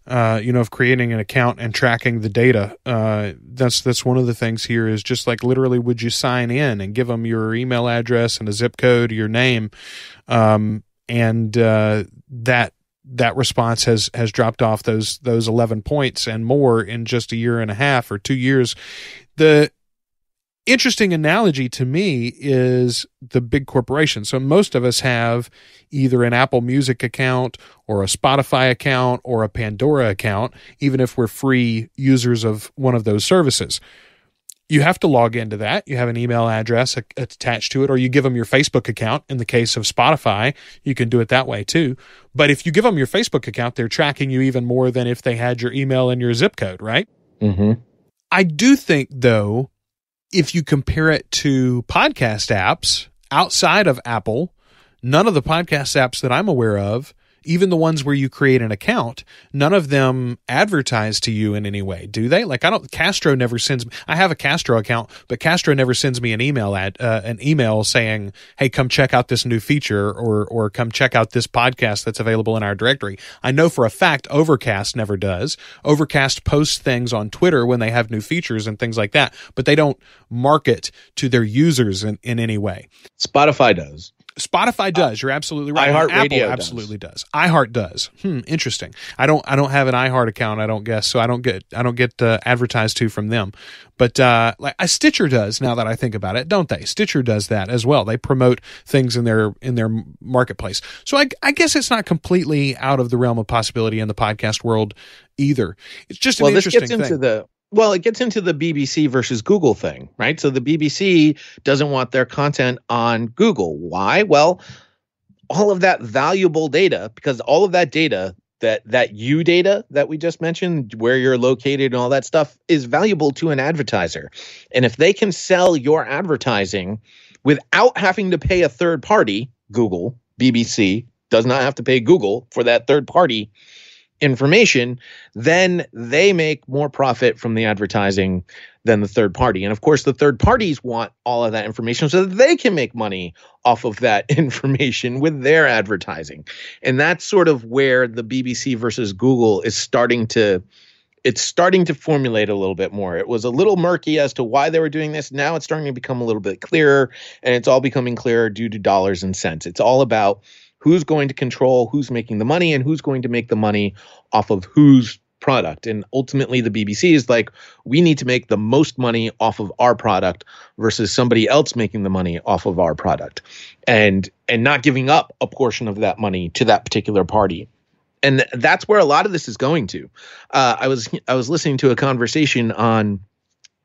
Speaker 1: uh, you know, of creating an account and tracking the data. Uh, that's that's one of the things here is just like literally, would you sign in and give them your email address and a zip code, your name, um, and uh, that that response has has dropped off those those 11 points and more in just a year and a half or two years the interesting analogy to me is the big corporation. So most of us have either an Apple Music account or a Spotify account or a Pandora account, even if we're free users of one of those services. you have to log into that. You have an email address attached to it, or you give them your Facebook account. In the case of Spotify, you can do it that way too. But if you give them your Facebook account, they're tracking you even more than if they had your email and your zip code, right?
Speaker 2: Mm-hmm.
Speaker 1: I do think, though, if you compare it to podcast apps outside of Apple, none of the podcast apps that I'm aware of even the ones where you create an account, none of them advertise to you in any way, do they? Like I don't, Castro never sends. Me I have a Castro account, but Castro never sends me an email ad, uh, an email saying, "Hey, come check out this new feature," or or come check out this podcast that's available in our directory. I know for a fact Overcast never does. Overcast posts things on Twitter when they have new features and things like that, but they don't market to their users in, in any way.
Speaker 2: Spotify does.
Speaker 1: Spotify does. You're absolutely right.
Speaker 2: iHeartRadio
Speaker 1: absolutely does. does. iHeart does. Hmm. Interesting. I don't. I don't have an iHeart account. I don't guess. So I don't get. I don't get uh, advertised to from them. But uh, like a Stitcher does. Now that I think about it, don't they? Stitcher does that as well. They promote things in their in their marketplace. So I, I guess it's not completely out of the realm of possibility in the podcast world either. It's just an
Speaker 2: well, this gets
Speaker 1: thing.
Speaker 2: into the well, it gets into the BBC versus Google thing, right? So the BBC doesn't want their content on Google. Why? Well, all of that valuable data, because all of that data, that that you data that we just mentioned, where you're located and all that stuff, is valuable to an advertiser. And if they can sell your advertising without having to pay a third party, Google, BBC does not have to pay Google for that third party information, then they make more profit from the advertising than the third party. And of course, the third parties want all of that information so that they can make money off of that [LAUGHS] information with their advertising. And that's sort of where the BBC versus Google is starting to it's starting to formulate a little bit more. It was a little murky as to why they were doing this. Now it's starting to become a little bit clearer, and it's all becoming clearer due to dollars and cents. It's all about who's going to control who's making the money and who's going to make the money off of whose product. And ultimately, the BBC is like, we need to make the most money off of our product versus somebody else making the money off of our product, and and not giving up a portion of that money to that particular party. And that's where a lot of this is going to. Uh, I was I was listening to a conversation on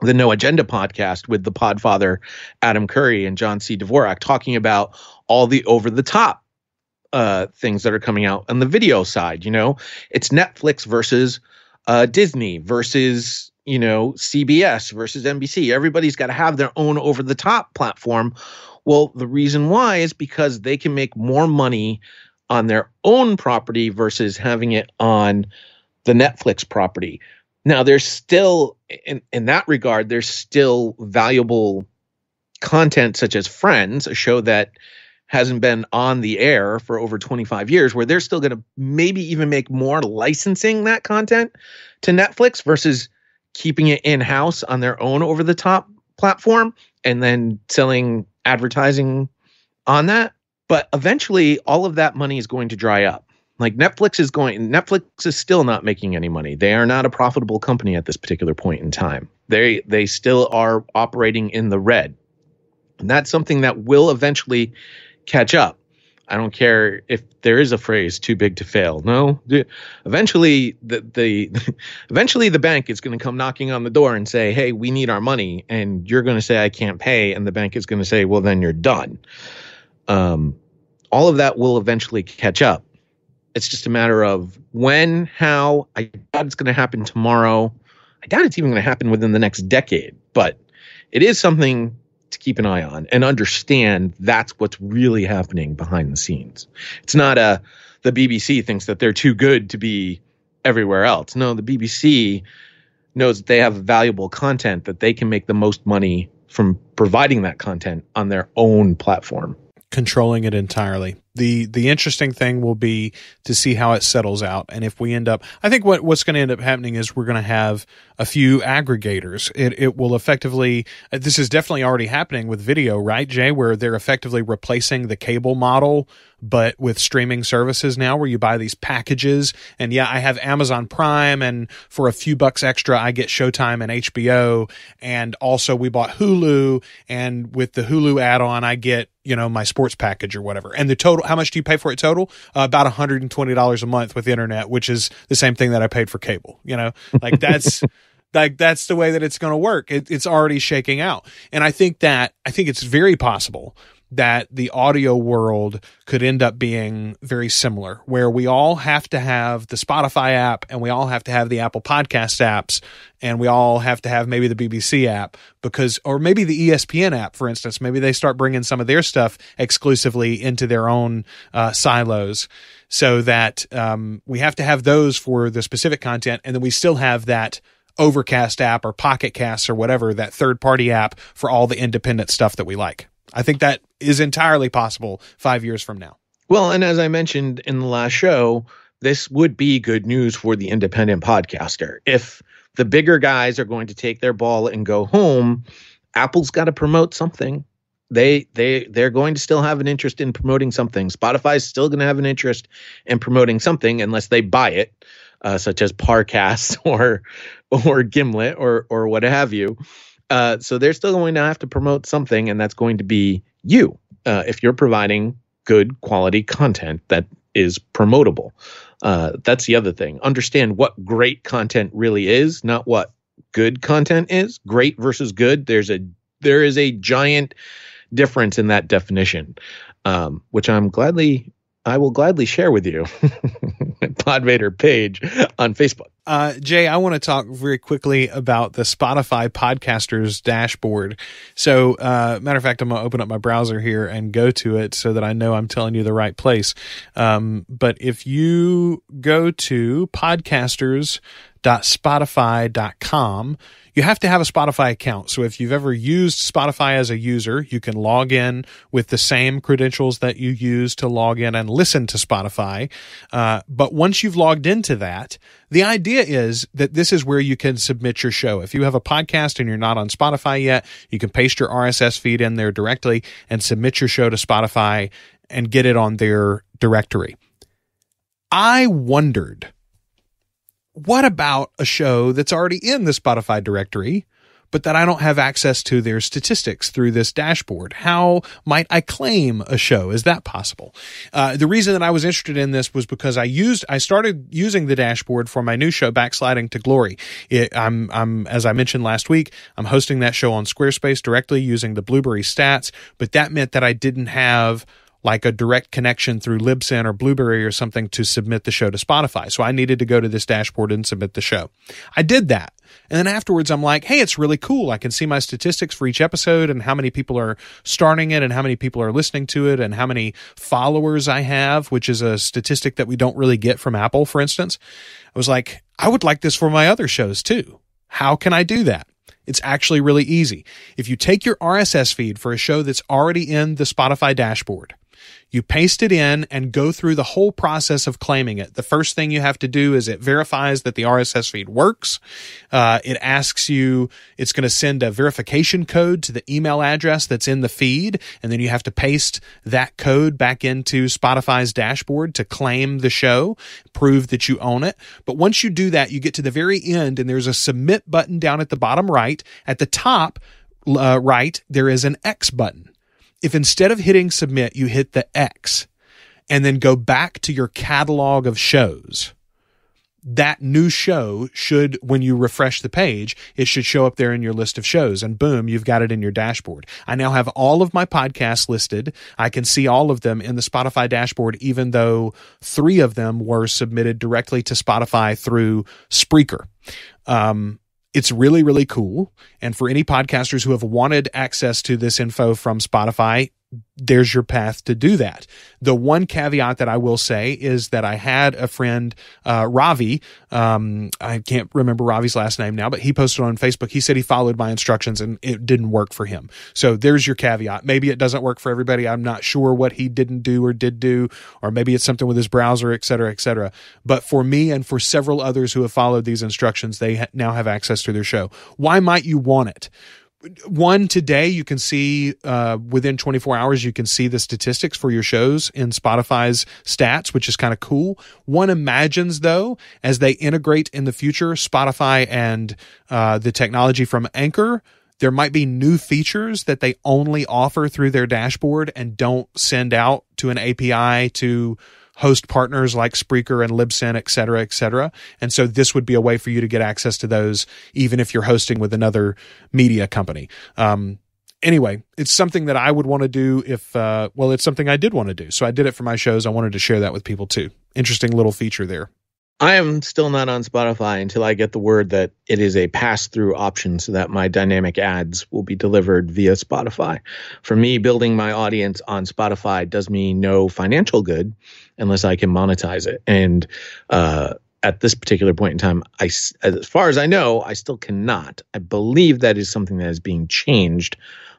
Speaker 2: the No Agenda podcast with the Podfather Adam Curry and John C. Dvorak talking about all the over the top uh, things that are coming out on the video side. You know, it's Netflix versus uh, Disney versus you know CBS versus NBC. Everybody's got to have their own over the top platform. Well, the reason why is because they can make more money on their own property versus having it on the Netflix property. Now, there's still in in that regard, there's still valuable content such as Friends, a show that hasn't been on the air for over 25 years, where they're still going to maybe even make more licensing that content to Netflix versus keeping it in house on their own over the top platform and then selling advertising on that. But eventually, all of that money is going to dry up. Like Netflix is going, Netflix is still not making any money. They are not a profitable company at this particular point in time. They they still are operating in the red. And that's something that will eventually catch up. I don't care if there is a phrase too big to fail. No, eventually the the [LAUGHS] eventually the bank is going to come knocking on the door and say, "Hey, we need our money," and you're going to say, "I can't pay," and the bank is going to say, "Well, then you're done." Um, all of that will eventually catch up. It's just a matter of when, how. I doubt it's going to happen tomorrow. I doubt it's even going to happen within the next decade, but it is something to keep an eye on and understand that's what's really happening behind the scenes. It's not a the BBC thinks that they're too good to be everywhere else. No, the BBC knows that they have valuable content that they can make the most money from providing that content on their own platform
Speaker 1: controlling it entirely. The the interesting thing will be to see how it settles out. And if we end up I think what what's going to end up happening is we're going to have a few aggregators. It it will effectively uh, this is definitely already happening with video, right Jay, where they're effectively replacing the cable model but with streaming services now where you buy these packages. And yeah, I have Amazon Prime and for a few bucks extra I get Showtime and HBO and also we bought Hulu and with the Hulu add-on I get you know my sports package or whatever. And the total how much do you pay for it total uh, about $120 a month with internet which is the same thing that i paid for cable you know like [LAUGHS] that's like that's the way that it's going to work. It, it's already shaking out. And I think that, I think it's very possible that the audio world could end up being very similar, where we all have to have the Spotify app and we all have to have the Apple Podcast apps and we all have to have maybe the BBC app because, or maybe the ESPN app, for instance. Maybe they start bringing some of their stuff exclusively into their own uh, silos so that um, we have to have those for the specific content. And then we still have that Overcast app or Pocket Cast or whatever, that third party app for all the independent stuff that we like. I think that is entirely possible five years from now.
Speaker 2: Well, and as I mentioned in the last show, this would be good news for the independent podcaster. If the bigger guys are going to take their ball and go home, Apple's got to promote something. They they they're going to still have an interest in promoting something. Spotify's still going to have an interest in promoting something unless they buy it, uh, such as Parcast [LAUGHS] or or Gimlet or or what have you. Uh, so they're still going to have to promote something, and that's going to be you uh, if you're providing good quality content that is promotable. Uh, that's the other thing. Understand what great content really is, not what good content is. Great versus good. There's a there is a giant difference in that definition, um, which I'm gladly I will gladly share with you [LAUGHS] Podvader page on Facebook.
Speaker 1: Uh, Jay, I want to talk very quickly about the Spotify podcasters dashboard. So, uh, matter of fact, I'm going to open up my browser here and go to it so that I know I'm telling you the right place. Um, but if you go to podcasters.spotify.com, you have to have a Spotify account. So if you've ever used Spotify as a user, you can log in with the same credentials that you use to log in and listen to Spotify. Uh, but once you've logged into that, the idea is that this is where you can submit your show. If you have a podcast and you're not on Spotify yet, you can paste your RSS feed in there directly and submit your show to Spotify and get it on their directory. I wondered what about a show that's already in the Spotify directory, but that I don't have access to their statistics through this dashboard? How might I claim a show? Is that possible? Uh, the reason that I was interested in this was because I used, I started using the dashboard for my new show, Backsliding to Glory. It, I'm, I'm, as I mentioned last week, I'm hosting that show on Squarespace directly using the Blubrry stats, but that meant that I didn't have like a direct connection through Libsyn or Blubrry or something to submit the show to Spotify. So I needed to go to this dashboard and submit the show. I did that. And then afterwards, I'm like, hey, it's really cool. I can see my statistics for each episode and how many people are starting it and how many people are listening to it and how many followers I have, which is a statistic that we don't really get from Apple, for instance. I was like, I would like this for my other shows too. How can I do that? It's actually really easy. If you take your RSS feed for a show that's already in the Spotify dashboard, you paste it in and go through the whole process of claiming it. The first thing you have to do is it verifies that the RSS feed works. Uh, it asks you, it's going to send a verification code to the email address that's in the feed. And then you have to paste that code back into Spotify's dashboard to claim the show, prove that you own it. But once you do that, you get to the very end and there's a submit button down at the bottom right. At the top, uh, right, there is an X button if instead of hitting submit, you hit the X and then go back to your catalog of shows, that new show should, when you refresh the page, it should show up there in your list of shows and boom, you've got it in your dashboard. I now have all of my podcasts listed. I can see all of them in the Spotify dashboard, even though three of them were submitted directly to Spotify through Spreaker. Um, it's really, really cool. And for any podcasters who have wanted access to this info from Spotify, there's your path to do that. The one caveat that I will say is that I had a friend, uh, Ravi. Um, I can't remember Ravi's last name now, but he posted on Facebook. He said he followed my instructions and it didn't work for him. So there's your caveat. Maybe it doesn't work for everybody. I'm not sure what he didn't do or did do, or maybe it's something with his browser, et cetera, et cetera. But for me and for several others who have followed these instructions, they ha- now have access to their show. Why might you want it? One today you can see uh, within 24 hours you can see the statistics for your shows in spotify's stats which is kind of cool. One imagines though as they integrate in the future spotify and uh, the technology from anchor there might be new features that they only offer through their dashboard and don't send out to an api to host partners like Spreaker and Libsyn, et cetera, et cetera. And so this would be a way for you to get access to those, even if you're hosting with another media company. Um, anyway, it's something that I would want to do if, uh, well, it's something I did want to do. So I did it for my shows. I wanted to share that with people too. Interesting little feature there.
Speaker 2: I am still not on Spotify until I get the word that it is a pass through option so that my dynamic ads will be delivered via Spotify. For me, building my audience on Spotify does me no financial good unless I can monetize it. And uh, at this particular point in time, I, as far as I know, I still cannot. I believe that is something that is being changed,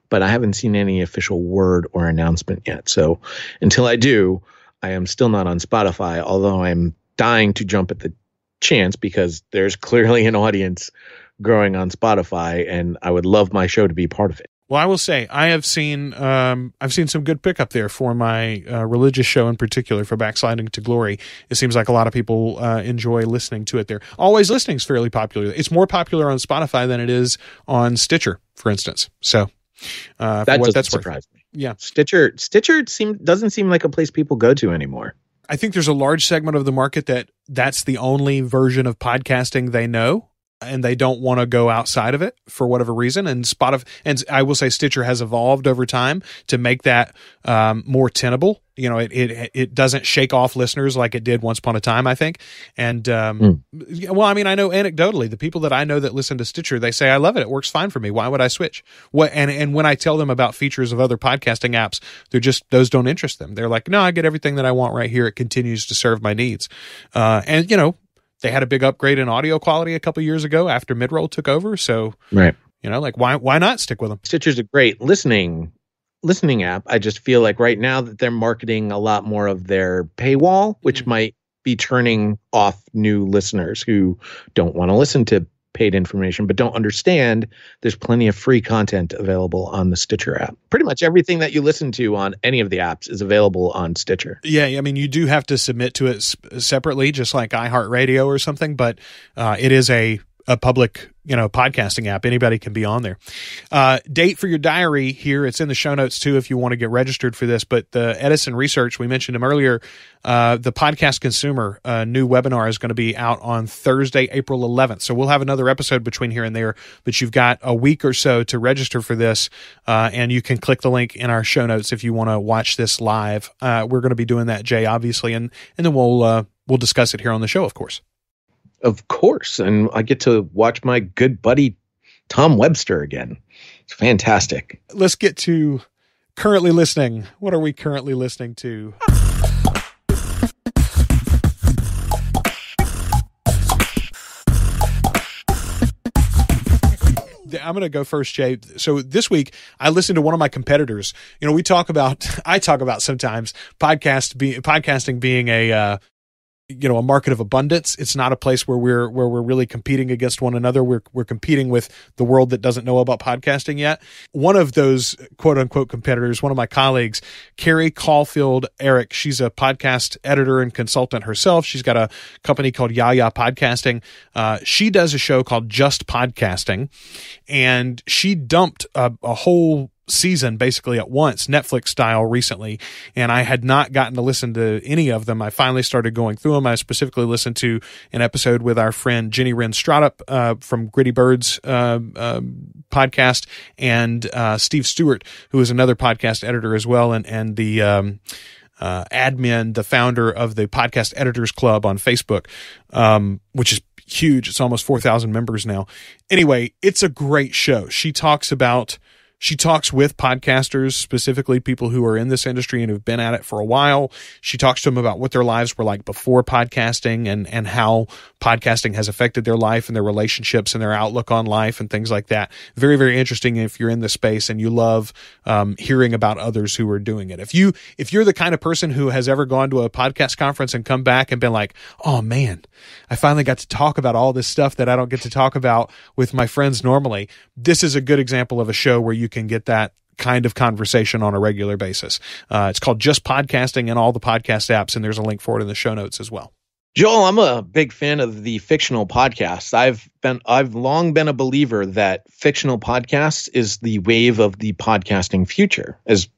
Speaker 2: but I haven't seen any official word or announcement yet. So until I do, I am still not on Spotify, although I'm dying to jump at the chance because there's [LAUGHS] clearly an audience growing on Spotify, and I would love my show to be part of it.
Speaker 1: Well, I will say I have seen um, I've seen some good pickup there for my uh, religious show in particular for backsliding to glory. It seems like a lot of people uh, enjoy listening to it there. Always listening is fairly popular. It's more popular on Spotify than it is on Stitcher, for instance. So
Speaker 2: uh, that doesn't surprise worth. me.
Speaker 1: Yeah,
Speaker 2: Stitcher Stitcher seem doesn't seem like a place people go to anymore.
Speaker 1: I think there's a large segment of the market that that's the only version of podcasting they know and they don't want to go outside of it for whatever reason. And Spotify, and I will say Stitcher has evolved over time to make that um, more tenable. You know, it, it it doesn't shake off listeners like it did once upon a time. I think, and um, mm. well, I mean, I know anecdotally the people that I know that listen to Stitcher, they say I love it. It works fine for me. Why would I switch? What and and when I tell them about features of other podcasting apps, they're just those don't interest them. They're like, no, I get everything that I want right here. It continues to serve my needs, uh, and you know, they had a big upgrade in audio quality a couple years ago after Midroll took over. So,
Speaker 2: right,
Speaker 1: you know, like why why not stick with them?
Speaker 2: Stitcher's a great listening listening app. I just feel like right now that they're marketing a lot more of their paywall, which mm-hmm. might be turning off new listeners who don't want to listen to paid information but don't understand there's plenty of free content available on the Stitcher app. Pretty much everything that you listen to on any of the apps is available on Stitcher.
Speaker 1: Yeah, I mean you do have to submit to it separately just like iHeartRadio or something, but uh, it is a a public you know podcasting app. Anybody can be on there. Uh, date for your diary here. It's in the show notes too if you want to get registered for this. But the edison research we mentioned him earlier uh, the podcast consumer uh, new webinar is going to be out on thursday april 11th so we'll have another episode between here and there but you've got a week or so to register for this uh, and you can click the link in our show notes if you want to watch this live. Uh, we're going to be doing that jay obviously and and then we'll uh, we'll discuss it here on the show of course
Speaker 2: of course. And I get to watch my good buddy Tom Webster again. It's fantastic.
Speaker 1: Let's get to currently listening. What are we currently listening to? I'm going to go first, Jay. So this week I listened to one of my competitors. You know, we talk about, [LAUGHS] I talk about sometimes podcast be, podcasting being a, uh, you know a market of abundance. It's not a place where we're where we're really competing against one another. We're we're competing with the world that doesn't know about podcasting yet. One of those quote unquote competitors one of my colleagues Carrie Caulfield Arick she's a podcast editor and consultant herself. She's got a company called yaya podcasting. Uh, she does a show called just podcasting and she dumped a, a whole season basically at once, Netflix style, recently, and I had not gotten to listen to any of them. I finally started going through them. I specifically listened to an episode with our friend Jenny Wren Strodup uh, from Gritty Birds uh, uh, podcast, and uh, Steve Stewart, who is another podcast editor as well, and and the um, uh, admin, the founder of the Podcast Editors Club on Facebook, um, which is huge. It's almost 4,000 members now. Anyway, it's a great show. She talks about she talks with podcasters, specifically people who are in this industry and have been at it for a while. She talks to them about what their lives were like before podcasting and, and how podcasting has affected their life and their relationships and their outlook on life and things like that. Very, very interesting if you're in the space and you love um, hearing about others who are doing it. If you if you're the kind of person who has ever gone to a podcast conference and come back and been like, oh man, I finally got to talk about all this stuff that I don't get to talk about with my friends normally. This is a good example of a show where you you can get that kind of conversation on a regular basis. Uh, it's called Just Podcasting and all the podcast apps, and there's a link for it in the show notes as well.
Speaker 2: Joel, I'm a big fan of the fictional podcasts. I've been I've long been a believer that fictional podcasts is the wave of the podcasting future. As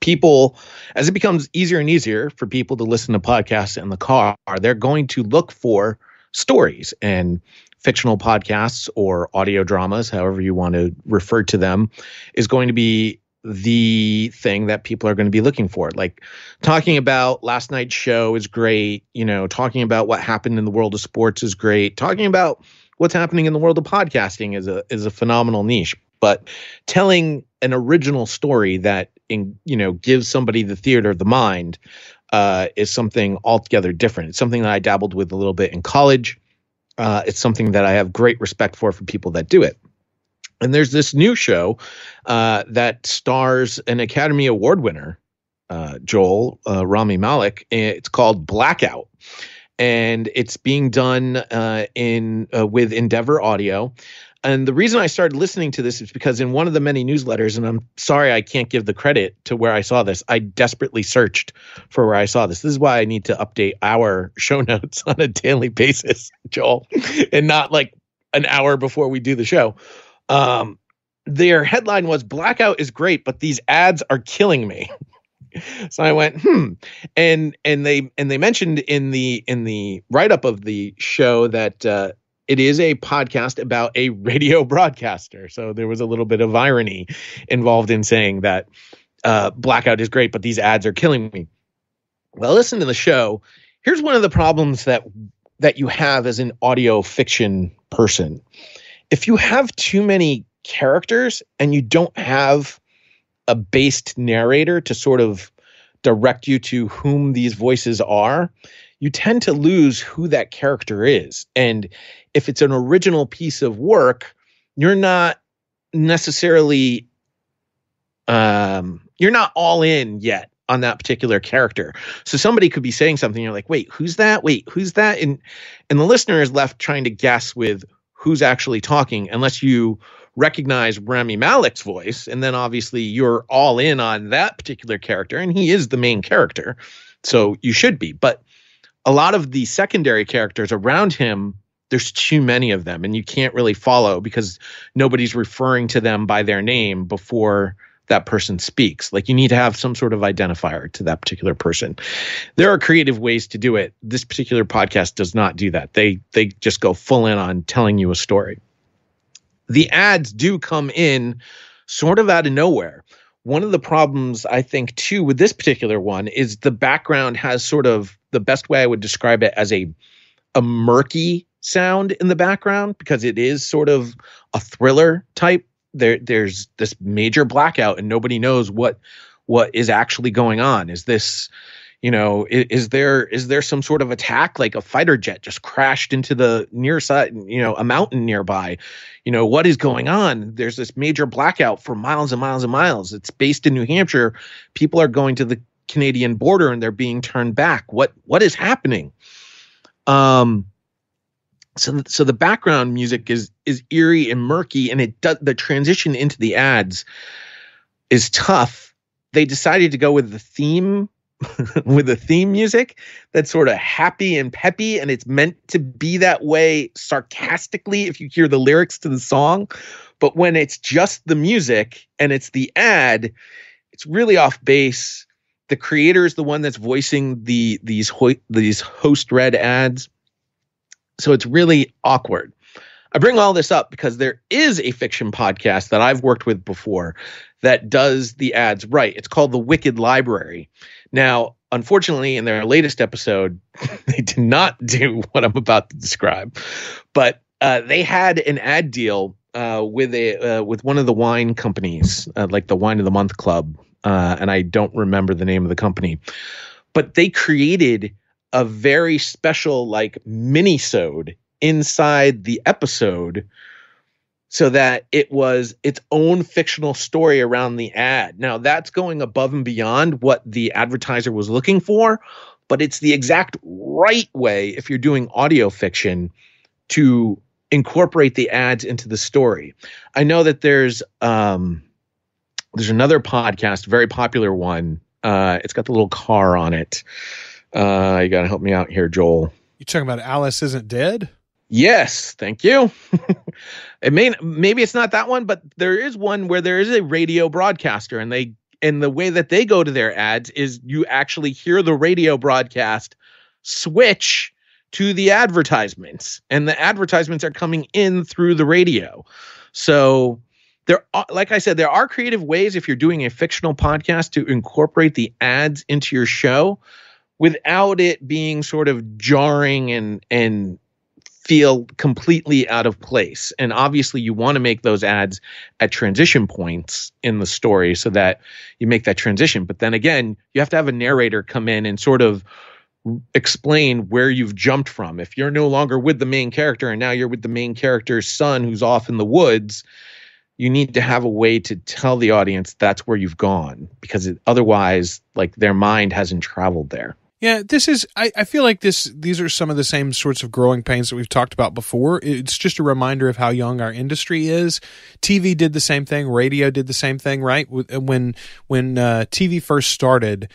Speaker 2: people as it becomes easier and easier for people to listen to podcasts in the car they're going to look for stories and fictional podcasts or audio dramas however you want to refer to them is going to be the thing that people are going to be looking for like talking about last night's show is great you know talking about what happened in the world of sports is great talking about what's happening in the world of podcasting is a is a phenomenal niche but telling an original story that in, you know gives somebody the theater of the mind uh, is something altogether different. It's something that I dabbled with a little bit in college. Uh, it's something that I have great respect for for people that do it. And there's this new show uh, that stars an Academy Award winner, uh, Joel uh, Rami Malek. It's called Blackout, and it's being done uh, in with Endeavor Audio. And the reason I started listening to this is because in one of the many newsletters, and I'm sorry I can't give the credit to where I saw this, I desperately searched for where I saw this. This is why I need to update our [LAUGHS] show notes on a daily basis, [LAUGHS] Joel, and not like an hour before we do the show. Um, their headline was Blackout is great, but these ads are killing me. [LAUGHS] so I went, hmm. And and they and they mentioned in the in the write-up of the show that uh it is a podcast about a radio [LAUGHS] broadcaster. So there was a little bit of irony involved in saying that uh, Blackout is great, but these ads are killing me. Well, listen to the show. Here's one of the problems that that you have as an audio fiction person. If you have too many characters and you don't have a based narrator to sort of direct you to whom these voices are, you tend to lose who that character is. And if it's an original piece of work, you're not necessarily um, you're not all in yet on that particular character. So somebody could be saying something, you're like, wait, who's that? Wait, who's that? And and the listener is left trying to guess with who's actually talking, unless you recognize Rami Malek's voice, and then obviously you're all in on that particular character, and he is the main character. So you should be. But a lot of the secondary characters around him there's too many of them and you can't really follow because nobody's referring to them by their name before that person speaks. Like you need to have some sort of identifier to that particular person. There are creative ways to do it. This particular podcast does not do that. They they just go full in on telling you a story. The ads do come in sort of out of nowhere. One of the problems I think too with this particular one is the background has sort of the best way I would describe it as a a murky sound in the background because it is sort of a thriller type. There there's this major blackout and nobody knows what what is actually going on. Is this you know is, is, there is there some sort of attack? Like a fighter jet just crashed into the near side you know a mountain nearby. You know what is going on? There's this major blackout for miles and miles and miles. It's based in new hampshire. People are going to the canadian border and they're being turned back. What what is happening? Um so so the background music is is eerie and murky and it does the transition into the ads is tough. They decided to go with the theme [LAUGHS] with the theme music that's sort of happy and peppy and it's meant to be that way sarcastically if you hear the lyrics to the song. But when it's just the music and it's the ad it's really off base the creator is the one that's voicing the these ho- these host read ads so it's really awkward. I bring all this up because there is a fiction podcast that I've worked with before that does the ads right. It's called The Wicked Library. Now, unfortunately, in their latest episode, [LAUGHS] they did not do what I'm about to describe, but uh, they had an ad deal uh, with a uh, with one of the wine companies, uh, like the Wine of the Month Club, uh, and I don't remember the name of the company, but they created a very special like mini-sode inside the episode so that it was its own fictional story around the ad. Now that's going above and beyond what the advertiser was looking for, but it's the exact right way if you're doing audio fiction to incorporate the ads into the story. I know that there's um there's another podcast, very popular one. Uh, it's got the little car on it. Uh, you got to help me out here, Joel.
Speaker 1: You talking about Alice isn't dead?
Speaker 2: Yes, thank you. [LAUGHS] it may maybe it's not that one, but there is one where there is a radio broadcaster, and they and the way that they go to their ads is you actually hear the radio broadcast switch to the advertisements and the advertisements are coming in through the radio so there are, like i said there are creative ways if you're doing a fictional podcast to incorporate the ads into your show without it being sort of jarring and and feel completely out of place. And obviously, you want to make those ads at transition points in the story so that you make that transition. But then again, you have to have a narrator come in and sort of explain where you've jumped from. If you're no longer with the main character and now you're with the main character's son who's off in the woods, you need to have a way to tell the audience that's where you've gone because it, otherwise like their mind hasn't traveled there.
Speaker 1: Yeah, this is. I, I feel like this. These are some of the same sorts of growing pains that we've talked about before. It's just a reminder of how young our industry is. TV did the same thing. Radio did the same thing. Right when when uh, TV first started,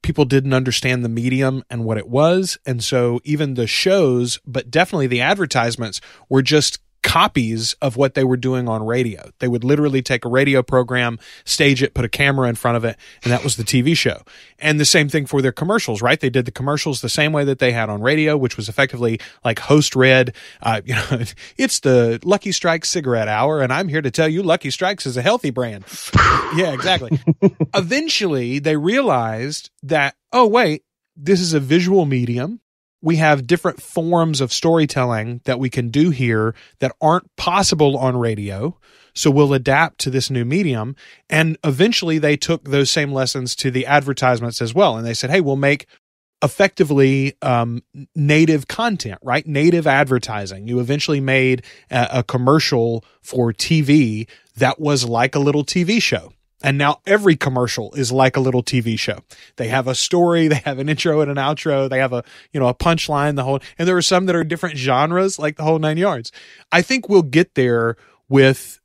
Speaker 1: people didn't understand the medium and what it was, and so even the shows, but definitely the advertisements, were just copies of what they were doing on radio. They would literally take a radio program, stage it, put a camera in front of it, and that was the TV show. And the same thing for their commercials, right? They did the commercials the same way that they had on radio, which was effectively like host read, uh, [LAUGHS] you know, it's the Lucky Strikes cigarette hour, and I'm here to tell you Lucky Strikes is a healthy brand. yeah, exactly. [LAUGHS] Eventually, they realized that, oh, wait, this is a visual medium we have different forms of storytelling that we can do here that aren't possible on radio. So we'll adapt to this new medium. And eventually they took those same lessons to the advertisements as well. And they said, hey, we'll make effectively um, native content, right? Native advertising. You eventually made a, a commercial for TV that was like a little TV show. And now every commercial is like a little TV show. They have a story, they have an intro and an outro, they have a, you know, a punchline, the whole, and there are some that are different genres, like the whole nine yards. I think we'll get there with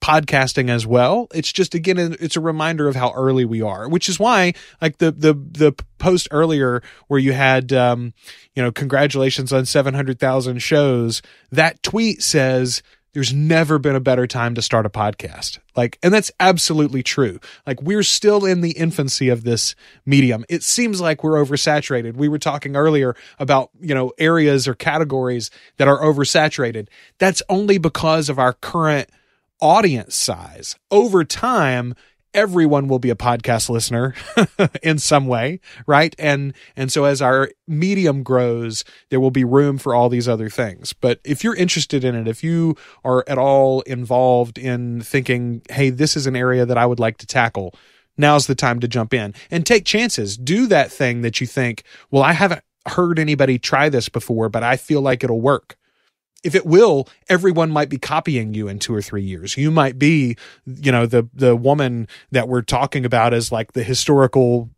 Speaker 1: podcasting as well. It's just again, it's a reminder of how early we are, which is why, like the the the post earlier where you had, um, you know, congratulations on seven hundred thousand shows. That tweet says there's never been a better time to start a podcast. Like, and that's absolutely true. Like, we're still in the infancy of this medium. It seems like we're oversaturated. We were talking earlier about, you know, areas or categories that are oversaturated. That's only because of our current audience size. Over time, everyone will be a podcast listener [LAUGHS] in some way, right? And and so as our medium grows, there will be room for all these other things. But if you're interested in it, if you are at all involved in thinking, "Hey, this is an area that I would like to tackle." Now's the time to jump in and take chances. Do that thing that you think, "Well, I haven't heard anybody try this before, but I feel like it'll work." If it will, everyone might be copying you in two or three years. You might be, you know, the the woman that we're talking about as like the historical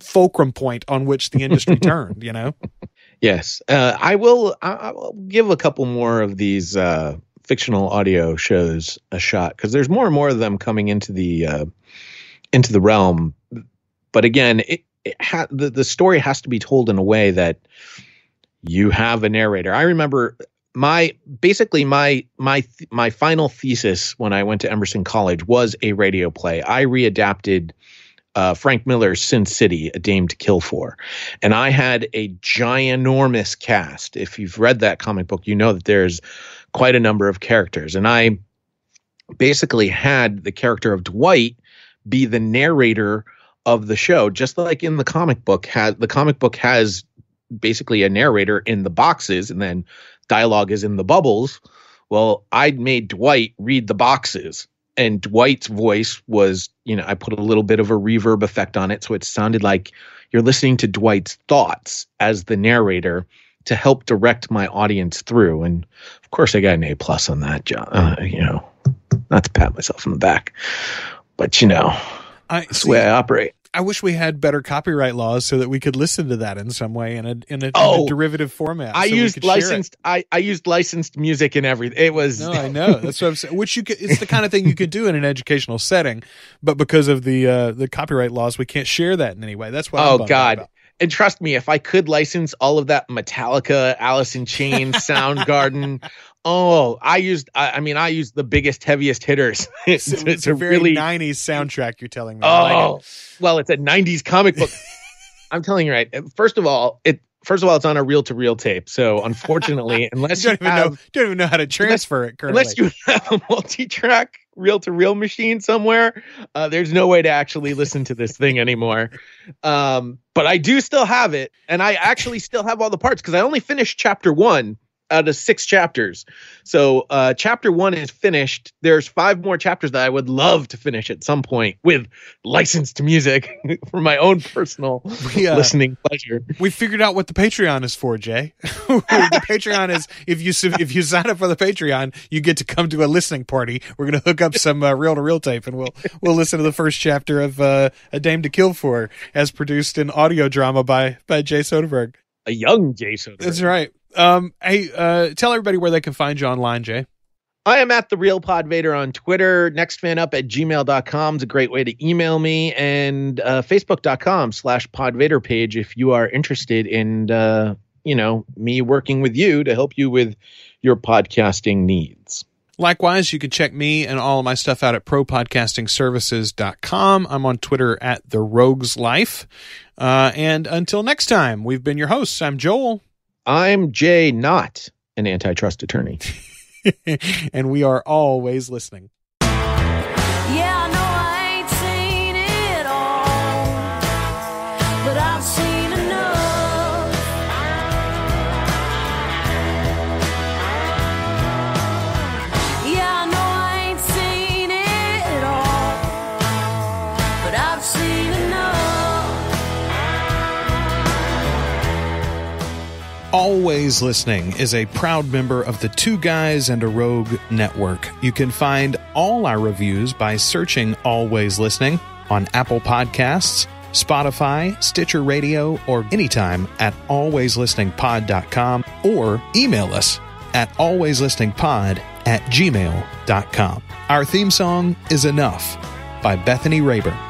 Speaker 1: fulcrum point on which the industry [LAUGHS] turned. You know.
Speaker 2: Yes, uh, I will. I, will give a couple more of these uh, fictional audio shows a shot because there's more and more of them coming into the uh, into the realm. But again, it, it ha- the the story has to be told in a way that you have a narrator. I remember my basically my my my final thesis when I went to Emerson College was a radio play. I readapted uh, Frank Miller's Sin City, A Dame to Kill For, and I had a ginormous cast. If you've read that comic book, you know that there's quite a number of characters, and I basically had the character of Dwight be the narrator of the show, just like in the comic book. Had the comic book has basically a narrator in the boxes, and then dialogue is in the bubbles. Well, I'd made Dwight read the boxes, and Dwight's voice was, you know, I put a little bit of a reverb effect on it, so it sounded like you're listening to Dwight's thoughts as the narrator to help direct my audience through. And of course, I got an A plus on that, job. Uh, you know, not to pat myself on the back, but you know, I, that's see, the way I operate.
Speaker 1: I wish we had better copyright laws so that we could listen to that in some way in a in a, oh, in a oh, derivative format.
Speaker 2: I
Speaker 1: so
Speaker 2: used licensed. I, I used licensed music and everything. It was.
Speaker 1: No, I know. That's what I'm saying. Which you could. It's the kind of thing you could do in an educational setting, but because of the uh, the copyright laws, we can't share that in any way. That's why.
Speaker 2: Oh God. and trust me, if I could license all of that Metallica, Alice in Chains, [LAUGHS] Soundgarden, oh, I used. I, I, mean, I used the biggest, heaviest hitters. [LAUGHS]
Speaker 1: it's, it's a very really, '90s soundtrack. You're telling me.
Speaker 2: Oh, like it. well, it's a '90s comic book. [LAUGHS] I'm telling you right. First of all, it first of all, it's on a reel to reel tape. So unfortunately, [LAUGHS] unless
Speaker 1: you, don't
Speaker 2: you
Speaker 1: even
Speaker 2: have,
Speaker 1: know, don't even know how to transfer
Speaker 2: unless,
Speaker 1: it currently.
Speaker 2: Unless you have a multi track reel to reel machine somewhere, uh, there's no way to actually listen to this thing anymore. Um, but I do still have it, and I actually still have all the parts because I only finished chapter one out of six chapters. So uh, chapter one is finished. There's five more chapters that I would love to finish at some point with licensed music [LAUGHS] for my own personal [LAUGHS] yeah. listening pleasure.
Speaker 1: We figured out what the Patreon is for, Jay. [LAUGHS] the Patreon is if you if you sign up for the Patreon, you get to come to a listening party. We're gonna hook up some reel to reel tape, and we'll we'll listen to the first chapter of uh, A Dame to Kill For, as produced in audio drama by by Jay Soderberg.
Speaker 2: A young Jay Soderberg.
Speaker 1: That's right. Um, hey, uh, tell everybody where they can find you online, Jay.
Speaker 2: I am at the real Pod Vader on Twitter. Next fan Nextfanup at gmail.com is a great way to email me and uh, facebook.com slash Podvader page if you are interested in, uh, you know, me working with you to help you with your podcasting needs.
Speaker 1: Likewise, you can check me and all of my stuff out at propodcastingservices.com. I'm on Twitter at the Rogues Life. Uh, and until next time, we've been your hosts. I'm Joel.
Speaker 2: I'm Jay, not an antitrust attorney. [LAUGHS]
Speaker 1: and we are always listening. Always Listening is a proud member of the Two Guys and a Rogue network. You can find all our reviews by searching Always Listening on Apple Podcasts, Spotify, Stitcher Radio, or anytime at alwayslisteningpod.com or email us at alwayslisteningpod at gmail.com. Our theme song is Enough by Bethany Rayburn.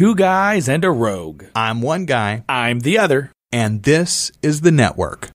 Speaker 3: Two guys and a rogue.
Speaker 1: I'm one guy,
Speaker 3: I'm the other.
Speaker 1: and this is the network.